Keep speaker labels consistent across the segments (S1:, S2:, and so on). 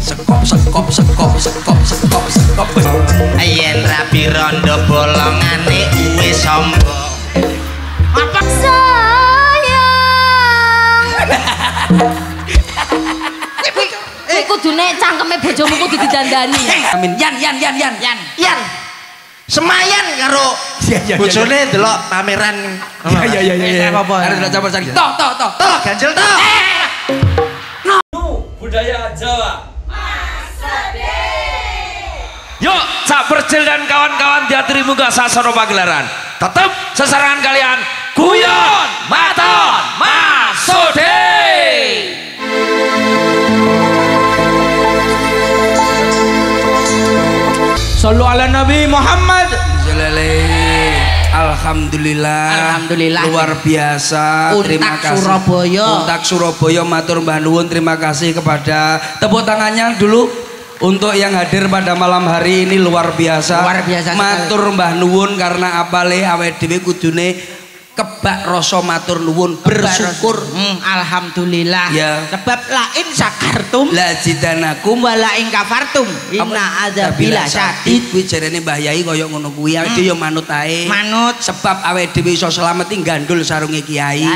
S1: sekop sekop sekop sekop sekop sekop
S2: Ayen rapi rondo bolongane uwe sombong.
S3: Apa sayang? Kowe kudune cangkeme bojomu kudu didandani.
S1: amin yan yan yan yan
S3: Yan.
S2: Yan. Semayan karo bojone delok pameran.
S1: iya iya iya iya
S2: Apa?
S1: harus belajar campur sari toh toh toh
S2: Toh, ganjel toh.
S4: Budaya Jawa. Yuk, Cak Percil dan kawan-kawan di Atri Muga Sasoro Pagelaran. Tetap sasaran kalian Guyon Maton Masude.
S1: Sallu ala Nabi Muhammad Alhamdulillah.
S3: Alhamdulillah.
S1: luar biasa.
S3: Untak
S1: terima kasih.
S3: Surabaya.
S1: Untak Surabaya matur Mbah Nuwun. Terima kasih kepada tepuk tangannya dulu untuk yang hadir pada malam hari ini. Luar biasa.
S3: Luar biasa
S1: matur Mbah Nuwun karena apale awake dhewe kudune kebak rasa matur nuwun bersyukur
S3: Hmm, alhamdulillah.
S1: Ya.
S3: Sebab lain sakartum
S1: la zidanakum
S3: wala ing kafartum inna adzabila syadid.
S1: kuwi jarene Mbah Yai kaya ngono kuwi awake dhewe ya manut ae
S3: Manut
S1: sebab awake dhewe iso selamat ing gandul sarunge kiai.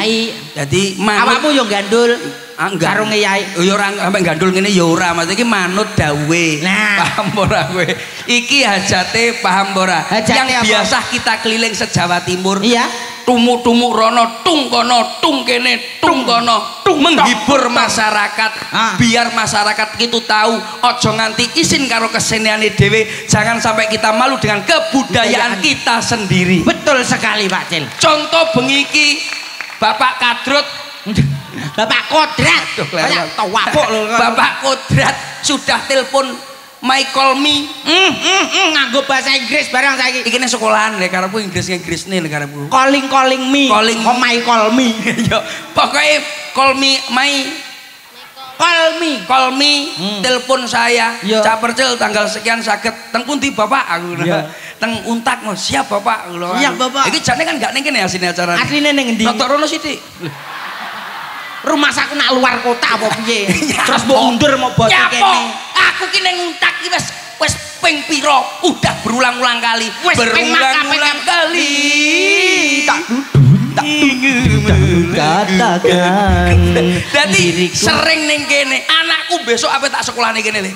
S1: Dadi
S3: Awakmu yo gandul
S1: Ah,
S3: sarunge yai.
S1: Ya ora sampe gandul ngene ya ora, maksud iki manut dawe.
S3: Nah.
S1: Paham ora kowe? Iki hajate paham ora? Yang
S3: apa?
S1: biasa kita keliling se-Jawa Timur.
S3: Iya.
S1: Tumuk-tumuk rono, tung kono, tung kene, tung kono, tung menghibur masyarakat.
S3: Ah.
S1: Biar masyarakat itu tahu ojo nganti isin karo keseniane dhewe, jangan sampai kita malu dengan kebudayaan
S3: Budayaan.
S1: kita sendiri.
S3: Betul sekali Pak Cil.
S1: Contoh bengiki Bapak Kadrut
S3: Bapak Kodrat.
S1: Bapak Kodrat sudah telepon My Call Me
S3: Hmm, hmm, hmm, nganggo bahasa Inggris barang saiki.
S1: iki nih sekolahan nih karena Inggris Inggris nih karena bu
S3: Calling calling me.
S1: Calling
S3: oh my call me.
S1: yo pokoknya call me my
S3: Call me.
S1: call me
S3: Hmm.
S1: telepon saya
S3: Iya.
S1: Cak Percil tanggal sekian sakit teng pundi bapak aku
S3: Iya.
S1: teng untak mau siap bapak.
S3: Siap, Bapak.
S1: iki jane kan gak ning kene asline acara
S3: Asline ning endi?
S1: Dokter Rono Siti
S3: Rumah saku nak luar kota apa piye? Terus mbok
S1: apa?
S3: mundur mau bos
S1: Ya
S3: kene.
S1: apa? Aku ki ning untak ki wis wis ping piro? Udah berulang-ulang kali.
S3: Wis
S1: berulang-ulang kali. Tak
S3: Katakan.
S1: Dadi sering ning kene. Anakku besok apa tak sekolah ning kene le?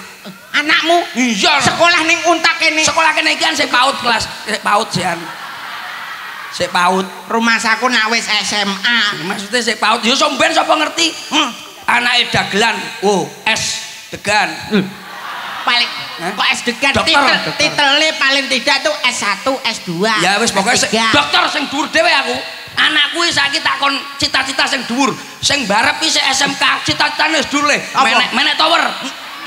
S3: Anakmu
S1: Iya.
S3: sekolah ning untak kene.
S1: Sekolah kene iki kan sik paut kelas sik paut anu. Sik paut.
S3: Rumah saku nak wis SMA.
S1: Maksudnya sik paut. Ya somben sapa ngerti? Hmm. Anake dagelan. Oh, es degan.
S3: Paling
S1: Hah?
S3: kok S degan
S1: Dokter,
S3: titel titelnya paling tidak tuh S1, S2.
S1: Ya wis pokoknya sing-
S3: S3.
S1: dokter sing dhuwur dhewe aku. Anakku iki saiki takon cita-cita sing dhuwur. Sing barep iki SMK, cita-citane wis dhuwur? Menek menek tower.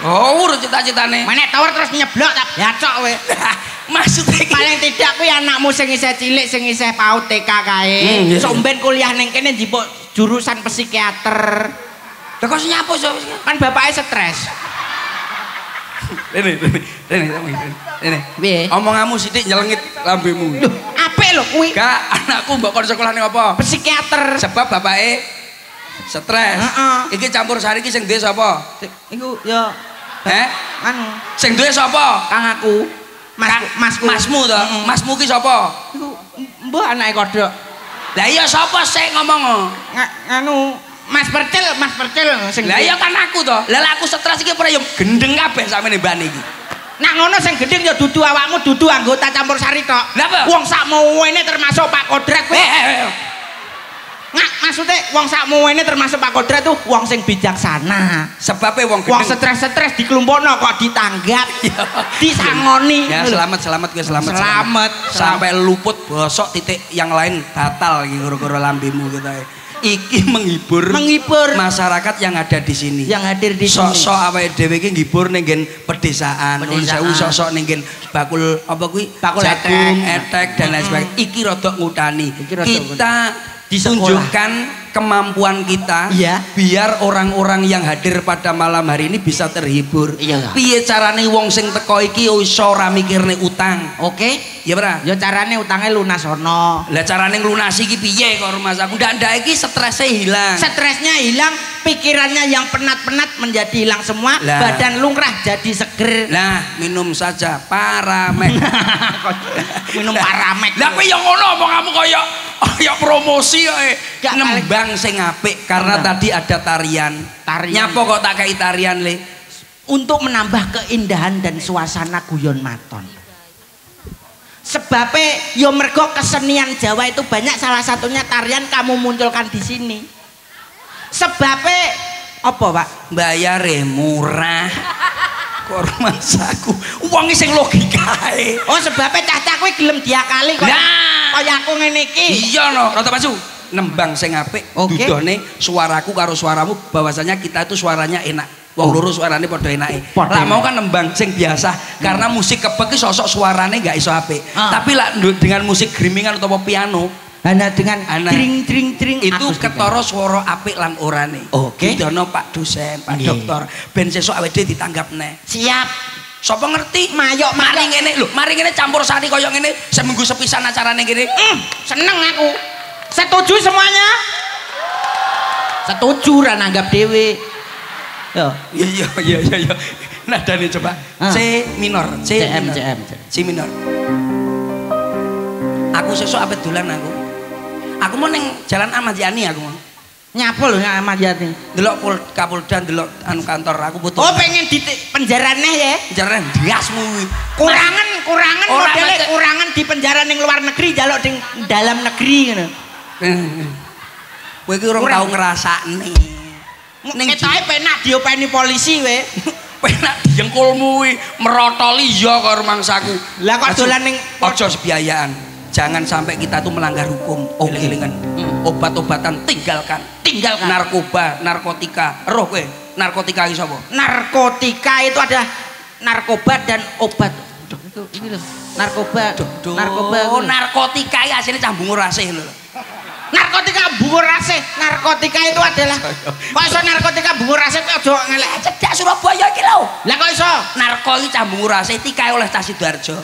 S1: Dhuwur cita-citane.
S3: Menek tower terus nyeblok tak bacok kowe.
S1: Maksudnya
S3: Paling tidak kuwi anakmu sing isih cilik sing isih PAUD TK kae.
S1: Hmm, iya,
S3: ben kuliah ning kene njipuk jurusan psikiater.
S1: Lah kok nyapa so?
S3: Kan bapaknya stres.
S1: Ini, ini, ini, ini, ini.
S3: Piye?
S1: Omonganmu sithik nyelengit lambemu.
S3: Apik lho kuwi.
S1: Gak, anakku mbok kon sekolah ning apa?
S3: Psikiater.
S1: Sebab bapake stres.
S3: Heeh.
S1: Iki campur sari iki sing duwe sapa?
S3: Iku ya
S1: Heh?
S3: anu
S1: Sing duwe sapa?
S3: Kang aku. Mas
S1: Kang-
S3: masku.
S1: Masmu to? Masmu ki sapa?
S3: Iku mbah anake kodhok.
S1: Lah iya sapa sik ngomong?
S3: Nga- Nganu Mas Percil, Mas Percil sing
S1: Lah iya kan aku to. Lah aku stres iki ora yo gendeng kabeh sampeyan mbane iki.
S3: Nak ngono sing gendeng ya dudu awakmu dudu anggota campur sari tok. Wong sak muwene termasuk Pak Kodrat kuwi. Nggak, maksudnya wong sak muwene termasuk Pak Kodrat tuh wong sing bijaksana.
S1: Sebabnya wong
S3: Wong
S1: gendeng.
S3: stres-stres dikelompokno kok ditanggap, disangoni.
S1: Ya selamat selamat gue selamat
S3: Selamat,
S1: sampai luput bosok titik yang lain batal iki gara-gara lambemu gitu ya. Iki menghibur
S3: Menghibur.
S1: masyarakat yang ada di sini.
S3: Yang hadir di sini.
S1: Sok-sok awake dhewe iki ngibur ning nggen pedesaan. Nuwun sewu sok-sok ning nggen bakul apa kuwi?
S3: Bakul
S1: Jagung,
S3: etek.
S1: etek dan lain sebagainya. Iki rada ngutani.
S3: Iki
S1: Kita
S3: Di sekolah.
S1: tunjukkan kemampuan kita
S3: Iya.
S1: biar orang-orang yang hadir pada malam hari ini bisa terhibur
S3: Iya.
S1: piye carane wong sing teko iki iso ora mikirne utang
S3: Oke.
S1: ya bra
S3: Ya carane utangnya lunas ono.
S1: lah carane nglunasi iki piye kok mas aku ndak ndak iki stresnya hilang
S3: Stresnya hilang, pikirannya yang penat-penat menjadi hilang semua,
S1: Lah.
S3: badan lungrah jadi seger.
S1: Nah, minum saja paramek.
S3: Minum paramek.
S1: Lah kowe yang ngono omonganmu kaya kaya promosi kok. eh.
S3: Gak
S1: Nembang sing apik karena
S3: Nembang.
S1: tadi ada tarian.
S3: Tarian.
S1: Nyapa kok tak kei tarian, Le?
S3: untuk menambah keindahan dan suasana guyon maton. Sebabnya yo mergo kesenian Jawa itu banyak salah satunya tarian kamu munculkan di sini. Sebabnya apa, Pak?
S1: Bayare murah. Kok rumasaku. Wong sing logikae.
S3: Oh, sebabnya cah-cah kuwi gelem diakali kok.
S1: Nah.
S3: Kaya aku ngene iki.
S1: Iya no, rata pasu. Nembang sing apik,
S3: Oke.
S1: dudone suaraku karo suaramu bahwasanya kita itu suaranya enak. Wong loro suarane padha enake. Lah mau kan nembang sing biasa karena musik kebek ki sosok suarane gak iso apik.
S3: Ah.
S1: Tapi lah dengan musik grimingan atau piano
S3: Hanya dengan
S1: Ana.
S3: tring tring tring
S1: itu ketara swara apik lan orane.
S3: Oke.
S1: Didono Pak dosen, Pak
S3: Nggih.
S1: dokter, ben sesuk awake ditanggap neh.
S3: siap.
S1: Sapa ngerti?
S3: Mayok,
S1: mari ngene lho, mari ngene campur sari kaya ngene seminggu sepisan acarane kene.
S3: Hmm, seneng aku. Setuju semuanya? Setuju ra nanggap dhewe. Yo.
S1: Iya iya iya iya iya. Nadane coba.
S3: Ah.
S1: C minor, C
S3: CM,
S1: minor.
S3: CM.
S1: C minor. Aku sesuk apet dolan aku. Aku mau neng Jalan Ahmad Yani aku mau.
S3: Nyapa lho Kak Ahmad Yati.
S1: Delok pol Kapolda delok anu kantor aku butuh.
S3: Oh pengen di penjara neh ya?
S1: jaran diasmu.
S3: Kurangan, kurangan modelnya kurangan di penjara ning luar negeri jaluk di dalam negeri ngono.
S1: Kowe iki urung tau ngrasakne. Ning
S3: Ketoke penak diopeni polisi we.
S1: penak jengkulmu kuwi merotoli ya karo mangsaku.
S3: Lah kok
S1: Aja-
S3: dolan ning
S1: Ojo sebiayaan. Jangan sampai kita tuh melanggar hukum.
S3: Oke.
S1: Eling-elingan.
S3: Hmm.
S1: Obat-obatan tinggalkan.
S3: tinggalkan.
S1: Narkoba, narkotika. Roh kowe, narkotika iki sapa?
S3: narkotika itu ada narkoba dan obat. Duh, ini loh. Narkoba, narkoba.
S1: Oh, narkotika iki asline cambung rasih lho.
S3: Narkotika bungur rasih. Narkotika itu adalah Kok iso narkotika bungur rasih kok aja ngelek.
S1: Cedak Surabaya iki lho.
S3: Lah kok iso?
S1: Narko iki cambung rasih tikae oleh Tas Sidoarjo.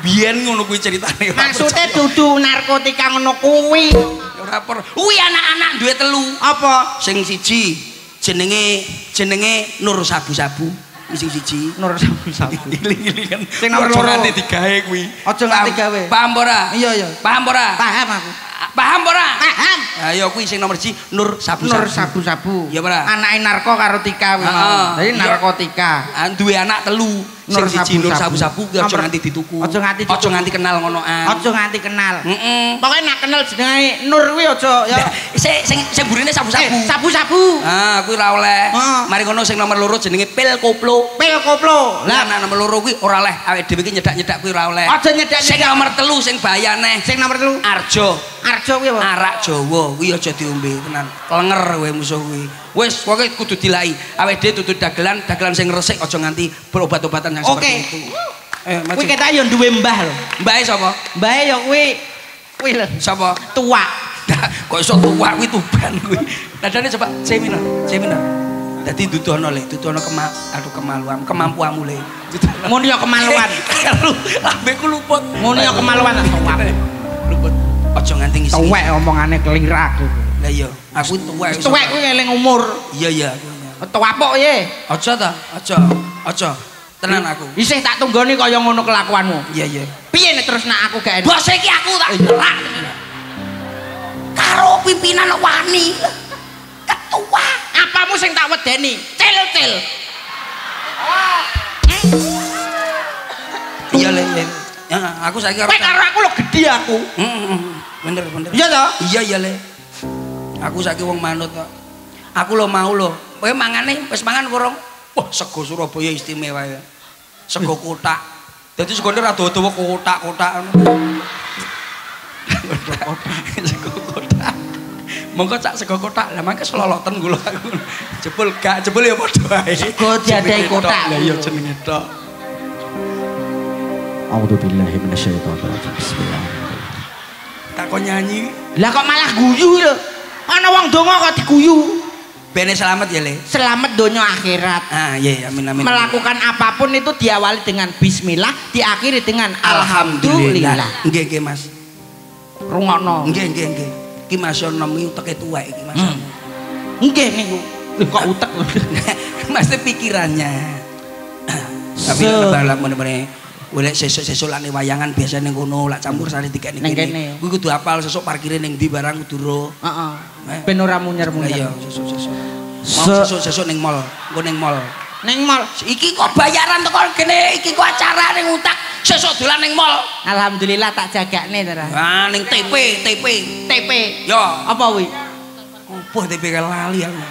S1: Biyen ngono kuwi ceritane.
S3: Maksudnya dudu narkotika ngono kuwi.
S1: ora per. Kuwi anak-anak duwe telu.
S3: Apa?
S1: Sing siji jenenge jenenge Nur Sabu-sabu. Sing siji.
S3: Nur sabu-sabu.
S1: Iling-ilingan.
S3: Sing nomor
S1: Ojo
S3: loro.
S1: nganti digawe kuwi.
S3: Ojo nganti gawe.
S1: Paham ora?
S3: Iya, iya.
S1: Paham ora?
S3: Paham aku.
S1: Paham ora?
S3: Paham.
S1: Ayo kuwi sing nomor siji Nur Sabu-sabu.
S3: Nur sabu-sabu.
S1: Iya, Pra.
S3: Anake narko karo tika kuwi.
S1: Heeh. Iya.
S3: narkotika.
S1: Ah, duwe anak telu.
S3: Nur
S1: Sing siji Nur
S3: sabu-sabu.
S1: Kuwi aja nganti dituku.
S3: Aja nganti
S1: Aja nganti kenal ngonoan.
S3: Aja nganti kenal.
S1: Heeh.
S3: Pokoknya nak kenal jenenge Nur kuwi aja ya.
S1: Sing sing sing burine sabu-sabu.
S3: Eh, sabu-sabu.
S1: Ah, kuwi ora oleh.
S3: Heeh.
S1: Mari ngono sing nomor loro jenenge pil koplo.
S3: Pil koplo.
S1: Lah anak nomor loro kuwi ora oleh. Awake dhewe iki nyedak-nyedak kuwi ora oleh.
S3: Aja nyedak-nyedak.
S1: Sing nomor telu sing bahayane
S3: sing nomor telu
S1: Arjo.
S3: Arjo kuwi apa?
S1: Arak Jawa kuwi aja diombe tenan. Klenger kowe musuh kuwi. Wis pokoke kudu dilai. Awake dhewe tutu dagelan, dagelan sing resik aja nganti berobat-obatan yang seperti itu. Eh.
S3: Kuwi ketak yo duwe mbah lho.
S1: Mbae sapa?
S3: Mbah yo kuwi kuwi lho
S1: Sapa?
S3: tua.
S1: Kok iso tuwa kuwi tuban kuwi. Nadane coba C minor. Dadi dudono le, dudono kema aduh kemaluan, kemampuanmu le. Dudono.
S3: Ngono yo kemaluan.
S1: Lu lambeku luput.
S3: Ngono ya kemaluan.
S1: Luput. Aja nganti ngisi.
S3: Tuwek omongane kelirak.
S1: Lah iya, aku tuwek.
S3: Tuwek kuwi eling umur.
S1: Iya iya.
S3: Tuwapok ye.
S1: Aja ta, aja. Aja. Tenan aku.
S3: Isih tak tunggoni kaya ngono kelakuanmu.
S1: Iya iya.
S3: Piye nek terus nak aku gak enak?
S1: Bos iki aku tak nyerak. Karo pimpinan wani. Ketua.
S3: Apamu sing tak wedeni? Cil-cil.
S1: Iya le, le. Ya, aku saiki
S3: Kowe karo aku lho gedhe aku.
S1: Heeh. Bener bener.
S3: Iya toh?
S1: Iya iya le. Aku saiki wong manut kok. Aku lo mau lo. Kowe mangane wis mangan urung? Wah, sego Surabaya istimewa ya. Sego kotak. Dadi segone ra dawa-dawa kotak-kotak ngono. Sego kotak. Monggo cak sego kotak. Lah mangke seloloten kula aku. Jebul gak jebul ya padha ae.
S3: Sego diadahi
S1: Jenenge
S3: kotak.
S1: Lah iya jenenge tok.
S5: A'udzu billahi minasyaitonir rajim. Bismillahirrahmanirrahim.
S1: Tak kok nyanyi
S3: Lah kok malah guyu lho. Ana wong donga kok diguyu.
S1: Bene selamat ya, Le.
S3: Selamat donya akhirat.
S1: Ah, iya, amin amin.
S3: Melakukan apa pun itu diawali dengan bismillah, diakhiri dengan alhamdulillah.
S1: Nggih, nggih, Mas.
S3: Rungokno.
S1: Nggih, nggih, nggih. Ki Mas Yono mi uteke tuwek iki, Mas.
S3: Nggih niku. Kok utek.
S1: Mas pikirannya. Tapi
S3: Se-
S1: lebaran meneh-meneh Golek sesuk-sesuk lane wayangan biasa ning kono lak campur sari tiga ning kene. Kuwi kudu apal sesuk parkire ning ndi barang kudu ro.
S3: Heeh.
S1: Eh.
S3: Ben ora munyer-munyer.
S1: iya sesuk-sesuk. Sesuk-sesuk ning mall, engko ning mall.
S3: Ning mall.
S1: Iki kok bayaran teko kene, iki kok acara ning utak. Sesuk dolan ning mall.
S3: Alhamdulillah tak jagakne to. Ra.
S1: Ah ning TP, TP.
S3: TP.
S1: Yo,
S3: Apa wi?
S1: opo TP kan lali aku.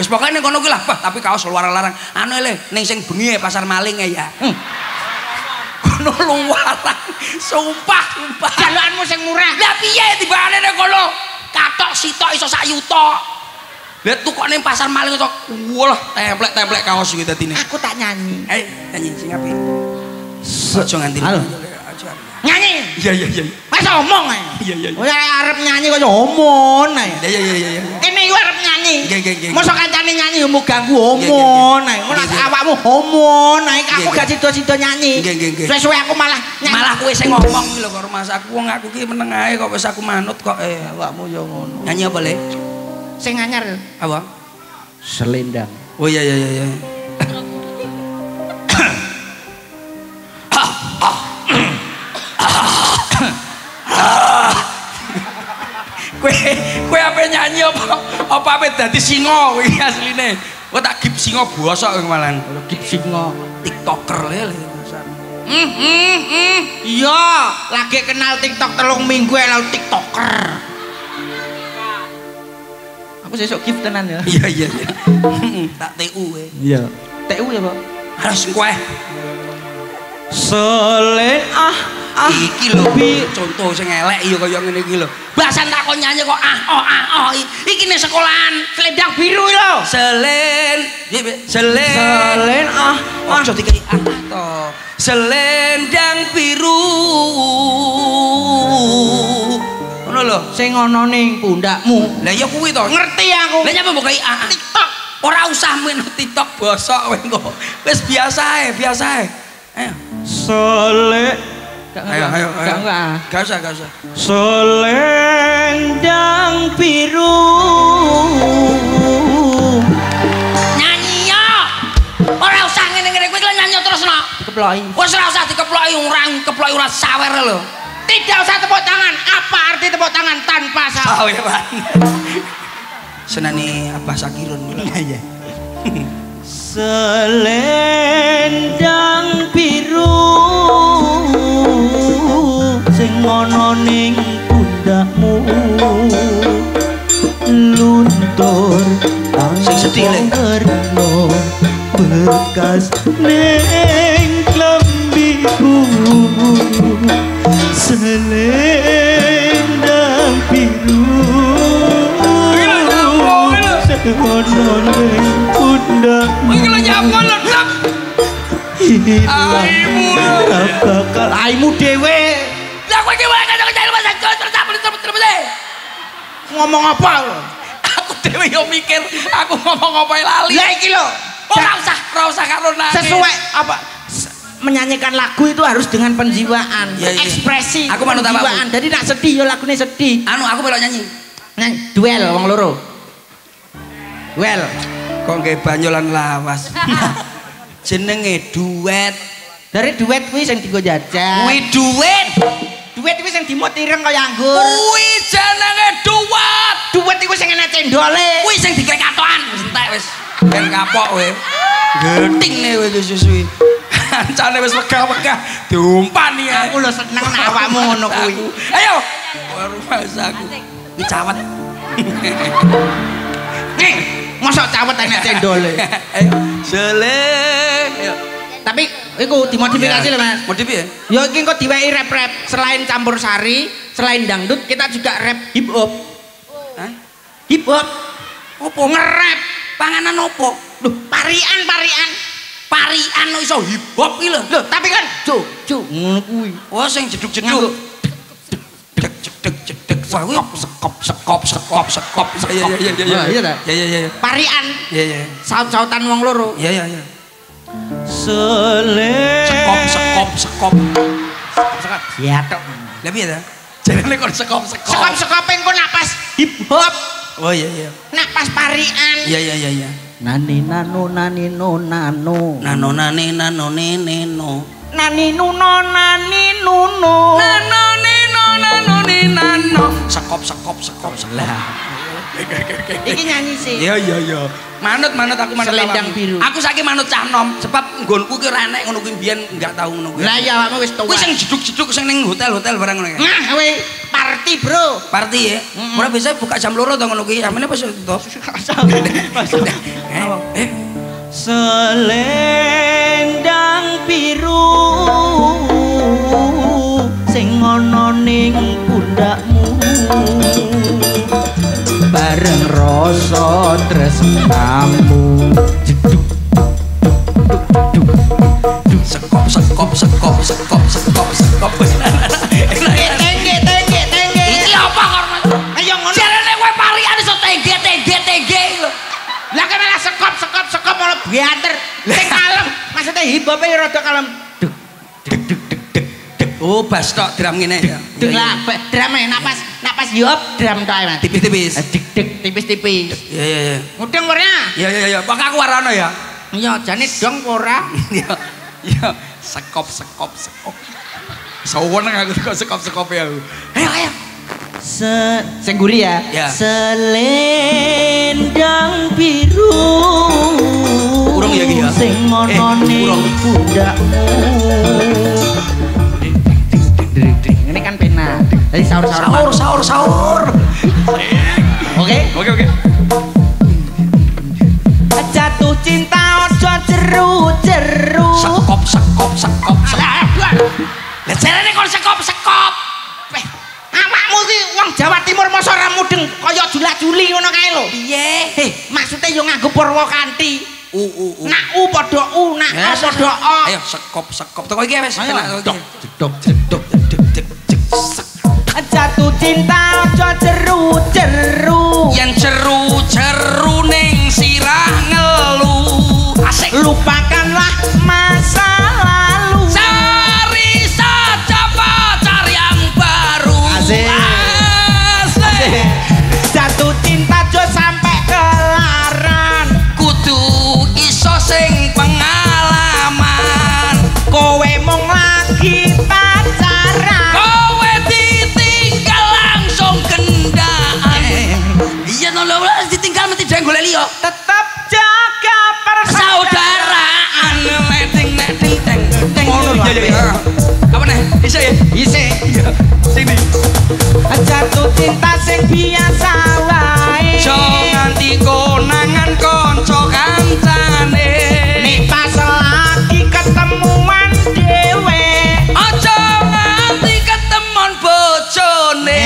S1: Wis pokoke ning kono kuwi lah, bah, tapi kaos luar larang. Anu le, ning sing bengi ya, pasar maling ya.
S3: Hmm.
S1: Kono luaran. Sumpah, sumpah.
S3: Jaluanmu sing murah.
S1: Lah piye tibane ning kono? Katok sitok iso sak yuta. Lah tukok ning pasar maling kok wah templek-templek kaos iki dadine.
S3: Aku tak nyanyi.
S1: Eh, nyanyi sing apik. Aja nganti.
S3: Halo. Nyanyi.
S1: Iya iya iya.
S3: Wis omong ae.
S1: Iya iya.
S3: Ora arep nyanyi kaya omon ae.
S1: Iya iya iya iya.
S3: Kene iku arep nyanyi.
S1: Nggih, nggih, nggih.
S3: Mosok kancane nyanyi yo mau ganggu omon ae. Ora
S1: nggih.
S3: awakmu omon ae. Aku gak sida-sida nyanyi.
S1: Nggih.
S3: Suwe-suwe aku malah nyanyi.
S1: Malah kowe sing ngomong iki lho karo Mas aku wong aku ki meneng ae kok wis aku manut kok eh
S3: awakmu yo ngono.
S1: nyanyi apa le?
S3: Sing anyar
S1: Apa?
S3: selendang.
S1: Oh iya iya iya Kue kue apa nyanyi apa apa apa dadi singa kuwi asline. Kok tak gip singa bosok kowe malah.
S3: Gip singa.
S1: TikToker le.
S3: Hmm, hmm, hmm. Iya, lagi kenal TikTok telung minggu ya lalu TikToker. Aku sesuk gift tenan ya.
S1: Iya iya iya. Tak TU we.
S3: Iya. TU ya, Pak.
S1: Harus kue.
S3: Selen ah ah
S1: iki lho contoh sing elek ya kaya ngene iki lho. Bahasan tak kok nyanyi kok ah oh ah oh iki ning sekolahan
S3: selendang biru lho.
S1: Selen, selen,
S3: Selen ah
S1: oh aja dikai ah to. Selendang biru. Ngono lho.
S3: sing ana ning pundakmu.
S1: Lah ya kuwi to.
S3: Ngerti aku.
S1: Lah nyapa mbok kai ah. ah.
S3: TikTok.
S1: Ora usah main TikTok bosok kowe engko. Wis biasa ae, biasa ae. Ayo.
S3: Gak
S1: Ayo, ayo, ayo.
S3: Gak enggak.
S1: Gak usah, gak usah.
S3: Selendang biru
S1: Nyanyi ya. Ora usah ngene-ngene kowe lho nyanyi terus no.
S3: Dikeploki.
S1: Wes ora usah dikeploki orang keploki ora sawer lho.
S3: Tidak usah tepuk tangan. Apa arti tepuk tangan tanpa sawer?
S1: Saweran. Senani Abah Sakirun. Iya, iya.
S3: Selendang biru sing ana ning pundakmu. Luntur
S1: Sing sedih, Le.
S3: warna bekas ning klambiku selendang biru ana ning
S1: lho lho. Aimu lho.
S3: bakal aimu dhewe
S1: Lah
S3: ngomong apa
S1: Aku dhewe yo mikir aku ngomong apa lali.
S3: ya iki lo
S1: Ora usah, ora usah karo nangis.
S3: sesuai apa menyanyikan lagu itu harus dengan penjiwaan
S1: Iya, iya.
S3: ekspresi
S1: Aku manut
S3: penjiwaan jadi nak sedih yo lagune sedih
S1: Anu aku melok nyanyi.
S3: nyanyi duel wong loro duel
S1: Kok nggih banyolan lawas. Jenenge duet.
S3: dari duet kuwi sing dienggo jajan
S1: Kuwi duet.
S3: duet kuwi sing dimut ireng kaya anggur
S1: Kuwi jenenge duet.
S3: duet iku sing enek cendole
S1: Kuwi sing dikrek katokan wis entek wis. Ben kapok kowe. Geting nih kowe suwi. Kancane wis wegah-wegah diumpan ya.
S3: aku lho seneng nek awakmu ngono kuwi
S1: Ayo. Baru mas aku. Iki cawet.
S3: nih mosok cawet enek cendole
S1: Ayo. Seleng. Ayo.
S3: tapi iku dimodifikasi lho Mas
S1: Modif ya?
S3: Ya iki kok diwehi rap-rap selain campur sari, selain dangdut kita juga rap hip hop.
S1: Hah?
S3: Hip hop
S1: Opo?
S3: nge-rap.
S1: Panganan opo?
S3: Loh, parian-parian.
S1: Parian lo iso hip hop iki lho.
S3: Loh, tapi kan cuk, cuk ngono kuwi.
S1: Oh sing jeduk-jeduk. Jeduk jeduk Wah, kuwi sekop sekop sekop sekop. Iya iya iya iya.
S3: Iya ta?
S1: Iya iya iya.
S3: Parian
S1: Iya iya.
S3: saut-sautan wong loro.
S1: Iya iya iya.
S3: Sele.
S1: Sekop sekop sekop.
S3: Ya tok.
S1: Lah piye ta? Jenenge kon sekop sekop.
S3: Sekop-sekop engko napas hip hop,
S1: Oh iya iya.
S3: napas parian.
S1: Iya iya iya iya.
S3: Nani nano nani no nano.
S1: Nano nane nano nene no.
S3: Nani nuno nani nuno.
S1: Nano neno nano nano. Sekop sekop sekop selah.
S3: Iki nyanyi sih.
S1: Iya iya iya. Manut manut aku manut
S3: Selendang biru.
S1: Aku saiki manut cah nom sebab nggonku ki ora enek ngono kuwi biyen enggak tau ngono kuwi.
S3: Lah ya awakmu wis tuwa.
S1: Kuwi sing jeduk-jeduk sing ning hotel-hotel barang ngono.
S3: Nah, kowe party, Bro.
S1: Party ya. Ora biasa buka jam loro to ngono kuwi. Amene pas to. Eh, eh.
S3: Selendang biru sing ana ning pundakmu. Bareng rasa tresnamu jeduk
S1: Sekop sekop sekop sekop sekop sekop.
S3: tengge tengge tengge maksudnya hip hop e rada kalem
S1: Oh, bas tok drum ngene ya.
S3: Duk lah, drama napas, napas yop, drum tok mas.
S1: Tipis-tipis.
S3: Dik dik tipis-tipis.
S1: Iya iya iya.
S3: Mudeng warna.
S1: Iya iya iya. Pak aku warana ya.
S3: Iya, jane dong ora.
S1: Iya. Iya. Sekop sekop sekop. Saweneng aku kok sekop sekop ya. Ayo ayo.
S3: Se sing guri ya.
S1: Ya.
S3: Selendang biru.
S1: Urung ya, ya?
S3: Sing
S1: Eh, urung.
S3: pundakmu. Ini kan pena. Jadi sahur-sahur.
S1: Sahur sahur sahur.
S3: Oke.
S1: Oke oke.
S3: Jatuh cinta ojo jeru-jeru.
S1: Sekop sekop sekop sekop.
S3: Lah.
S1: Lah jarene kon sekop sekop.
S3: Weh, awakmu ki wong Jawa Timur masa ora mudeng kaya jula-juli ngono kae lho.
S1: Piye?
S3: Heh, maksude yo nganggo Purwakanti.
S1: U u u.
S3: Nak u padha u, nak o padha o.
S1: Ayo sekop sekop. Toko iki wis.
S3: Ayo,
S1: Kena,
S3: dok,
S1: oke. Dok jedok jedok jedok.
S3: Jatuh cinta ojo jeru-jeru.
S1: Yen jeru-jeru ning sirah ngelu. Asik.
S3: Lupakanlah masa
S1: lho wis ditinggal mesti dhewe golek liya.
S3: Tetap jaga persaudaraan.
S1: Saudaraan neting neting teng teng.
S3: Ngono lho,
S1: Iya, iya, iya. Apa nih? Bisa ya?
S3: Isi.
S1: Iya. Sini.
S3: Jatuh cinta sing biasa wae.
S1: Jo nganti konangan kanca kancane.
S3: Nek pas lagi ketemuan dhewe.
S1: Aja nganti ketemuan bojone.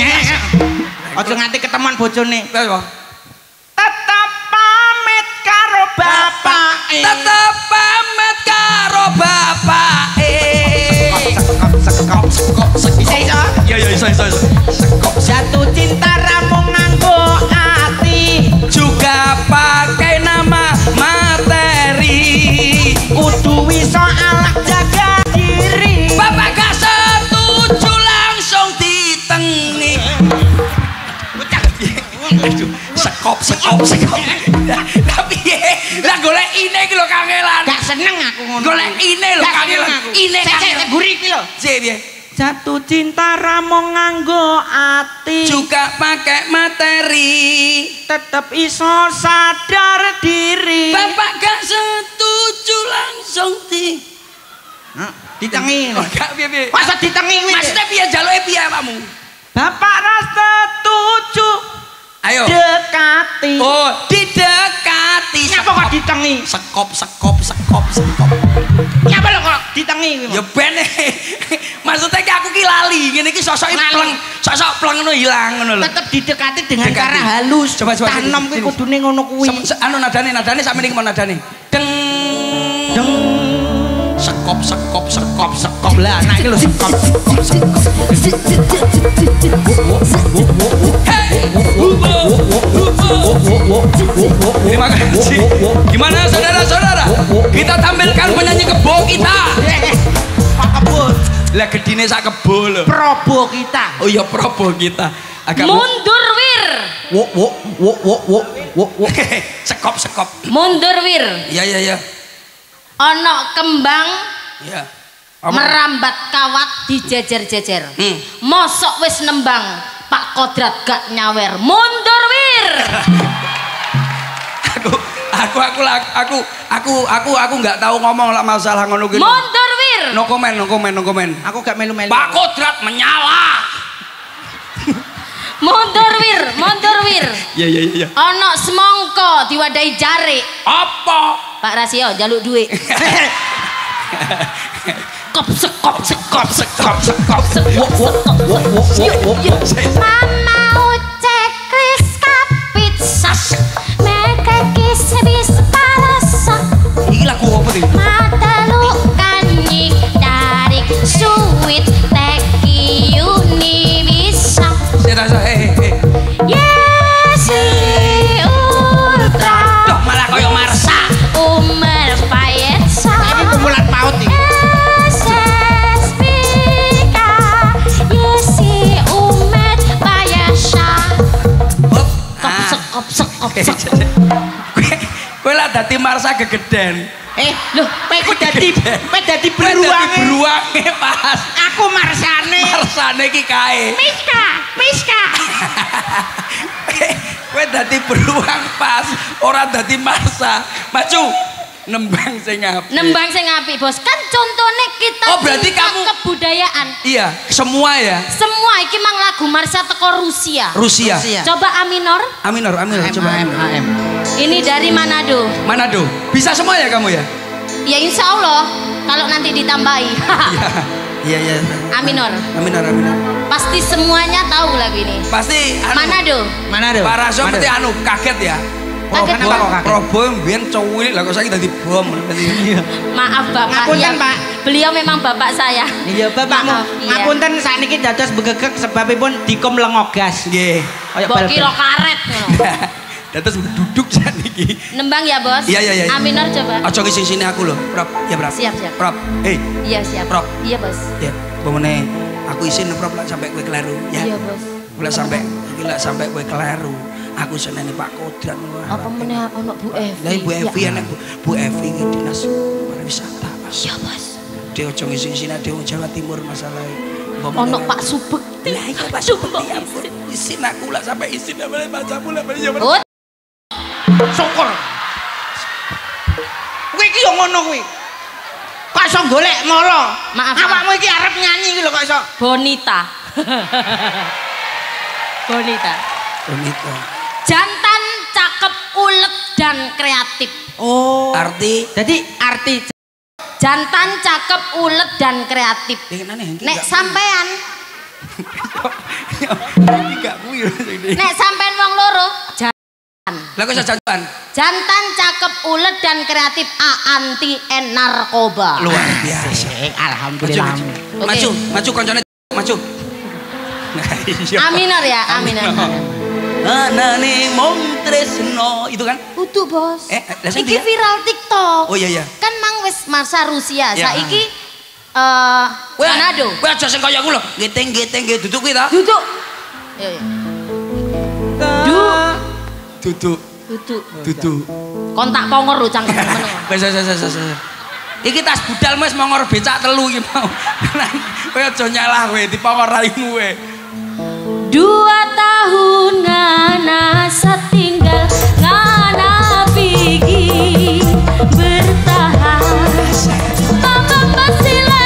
S3: Aja nganti ketemuan bojone.
S1: Sekop. Tapi lah golek ine iki lho kangelan.
S3: Gak seneng aku ngono.
S1: Golek ine lho
S3: Gak seneng
S1: kangelan.
S3: aku.
S1: Ine
S3: Sik, sik,
S1: kangelan.
S3: sik, gurih iki lho.
S1: Sik piye?
S3: Jatuh cinta rampung nganggo ati.
S1: Juga pakai materi.
S3: Tetep iso sadar diri.
S1: Bapak gak setuju langsung di.
S3: Hah, ditengi.
S1: Oh, gak piye piye.
S3: Masa ditengi?
S1: Maksudnya piye jaluke piye awakmu?
S3: Bapak rasa setuju
S1: Ayo.
S3: dekati.
S1: Oh, didekati.
S3: Nyapa kok ditengi?
S1: Sekop sekop sekop sekop.
S3: Nyapa lho kok ditengi?
S1: Ya ben Maksudnya ki aku ki lali, ngene iki sosok pleng, sosok pleng ngono ilang ngono lho.
S3: Tetep didekati dengan
S1: Dekati.
S3: cara halus.
S1: Coba, coba,
S3: Tanem
S1: sini,
S3: kuwi kudune ngono kuwi.
S1: Anu nadane nadane sampe niki mau nadane. Deng
S3: Deng.
S1: sekop sekop sekop sekop lho sekop sekop sekop Terima kasih. Gimana saudara-saudara? Kita tampilkan penyanyi kebo kita.
S3: Pak Kebun,
S1: Lah gedine sak kebo.
S3: Probo kita.
S1: Oh iya probo kita. Agak
S6: Mundur wir.
S1: wo wo wo wo wo wo wo. sekop sekop.
S6: Mundur wir.
S1: Iya iya iya.
S6: Ono kembang
S1: Iya
S6: merambat kawat dijejer-jejer.
S1: Hmm.
S6: mosok wis nembang Pak Kodrat gak nyawer. Mundur wir!
S1: Aku aku aku aku aku aku aku nggak tahu ngomong lah masalah ngono gitu.
S6: Mundur wir!
S1: No comment no comment no comment.
S3: Aku gak melu-melu.
S1: Pak Kodrat menyala!
S6: Mundur wir! Mundur wir!
S1: Iya, iya iya iya
S6: ono semongko diwadai jari
S1: apa?
S6: Pak Rasio jaluk duit. sekop sekop sekop sekop sekop sekop sekop
S7: Mama utek kriska pizzas Mereka kisah bis palasa
S1: Ini lagu apa
S3: nih?
S1: Kowe lah dadi Marsa gegeden.
S3: Eh, loh, kowe ku dadi kowe dadi
S1: Kowe dadi
S3: beruange.
S1: beruange pas.
S3: Aku marsane.
S1: Marsane iki kae.
S7: Miska Miska
S1: Kowe dadi beruang pas, ora dadi Marsa. Maju. Nembang sing apik.
S6: Nembang sing apik, Bos. Kan contone kita
S1: Oh, berarti kamu-
S6: kebudayaan.
S1: Iya, semua ya.
S6: Semua iki mang lagu Marsha teko Rusia.
S1: Rusia.
S3: Rusia.
S6: Coba A minor.
S1: A minor, A minor, coba.
S3: AM, AM.
S6: Ini dari Manado.
S1: Manado. Bisa semua ya kamu ya?
S6: Ya insya Allah kalau nanti ditambahi.
S1: Iya, iya.
S6: A minor.
S1: A minor, A minor.
S6: Pasti semuanya tahu lagu ini.
S1: Pasti anu,
S6: Manado.
S3: Mana do?
S1: Pak Raso mesti anu kaget ya.
S3: Oh,
S6: Kaget,
S3: kenapa
S6: Pak.
S1: Probo mbiyen cuwil lah kok saiki dadi bom. Iya.
S6: Maaf Bapak.
S3: Ngapunten,
S6: ya.
S3: Pak.
S6: Beliau memang bapak saya.
S3: Iya, bapakmu.
S6: Maaf, iya.
S3: Ngapunten sakniki dados begegek sebabipun dikum lengogas.
S1: Nggih.
S3: Kayak
S6: Mbok
S3: bal-bal.
S6: kira karet.
S1: Dados duduk saniki.
S6: Nembang ya, Bos?
S1: Iya, iya, iya.
S6: A minor coba.
S1: Aja ngisi sini aku loh, Prop. Ya, Prop.
S6: Siap, siap.
S1: Prop. Hei,
S6: Iya, siap.
S1: Prop.
S6: Iya, Bos.
S1: ya, pemene aku isin Prop lah sampai kowe keliru ya.
S6: Iya, Bos.
S1: Bila sampai gila sampai kowe keliru. Aku seneni Pak Kodrat.
S6: Apa meneh ono Bu Evi?
S1: Lah Bu Evi
S6: Ya.
S1: enak Bu, Bu Evi iki dinas pariwisata. Mas.
S6: Iya, Bos.
S1: Dia ojo ngisi sini dia Jawa Timur masalahnya.
S6: Ono Pak Subekti.
S1: Lah iya Pak Subekti ya ampun. Isin aku lah sampai isin apa baca pula apa ya.
S6: Ut.
S3: Syukur. Kowe iki yo ngono kuwi. Kok iso golek molo?
S6: Maaf,
S3: Awakmu iki arep nyanyi iki lho kok iso.
S6: Bonita. Bonita.
S1: Bonito.
S6: Jantan cakep, ulet dan kreatif.
S3: Oh.
S1: Arti
S3: Jadi arti
S6: Jantan cakep, ulet dan kreatif. Nek sampean, nek sampean wong loro, jantan.
S1: Lah kok jajan
S6: Jantan cakep, ulet dan kreatif, A anti N narkoba.
S1: luar biasa.
S3: Alhamdulillah.
S1: maju. Maju, maju koncone maju. Nah, iya.
S6: A minor ya, A minor.
S1: Anane mong tresno itu kan?
S6: Utuh bos.
S1: Eh, sing
S6: Iki
S1: dia?
S6: viral TikTok.
S1: Oh iya iya.
S6: Kan mang wis masa Rusia.
S1: Ya.
S6: Saiki eh
S1: Kowe-
S6: Manado.
S1: Kowe aja sing kaya aku lho. Geteng-geteng nggih duduk kuwi ta?
S6: Duduk. Yo yo. Du.
S1: Duduk,
S6: Duduk.
S1: duduk.
S6: Kontak pongor lho cangkem meneng.
S1: Wes wes wes wes. wes. Iki tas budal wis mongor becak telu iki mau. Kowe aja nyalah kowe dipongor raimu kowe.
S6: Dua tahun ngana setinggal ngana pigi bertahan Mama basilan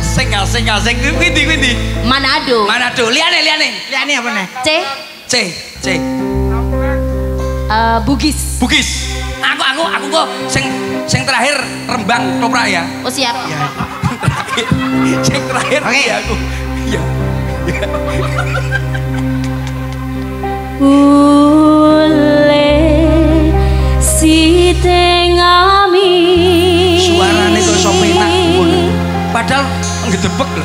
S1: Asing asing asing kuwi ndi kuwi ndi?
S6: Manado
S1: Manado. Liane liane.
S3: Liane apa nih?
S6: C
S1: C C.
S6: eh, Bugis
S1: Bugis. Aku aku aku kok sing sing terakhir Rembang Toprak ya.
S6: Oh siap
S1: Ya. sing terakhir
S3: Oke.
S1: iya aku. Iya.
S6: Ule si tengami
S1: padahal ngedebek lho.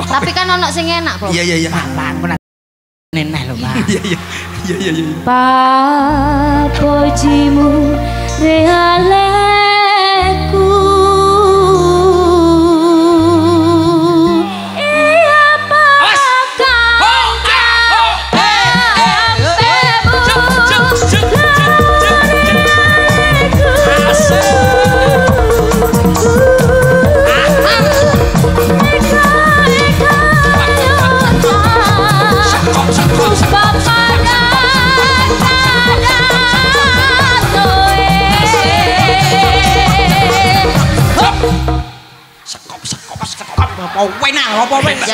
S5: Tapi kan ono sing enak, Bro.
S1: Iya iya iya.
S3: Pak, aku nak neneh lho, Pak.
S1: Iya iya. Iya iya iya.
S6: Papojimu realeku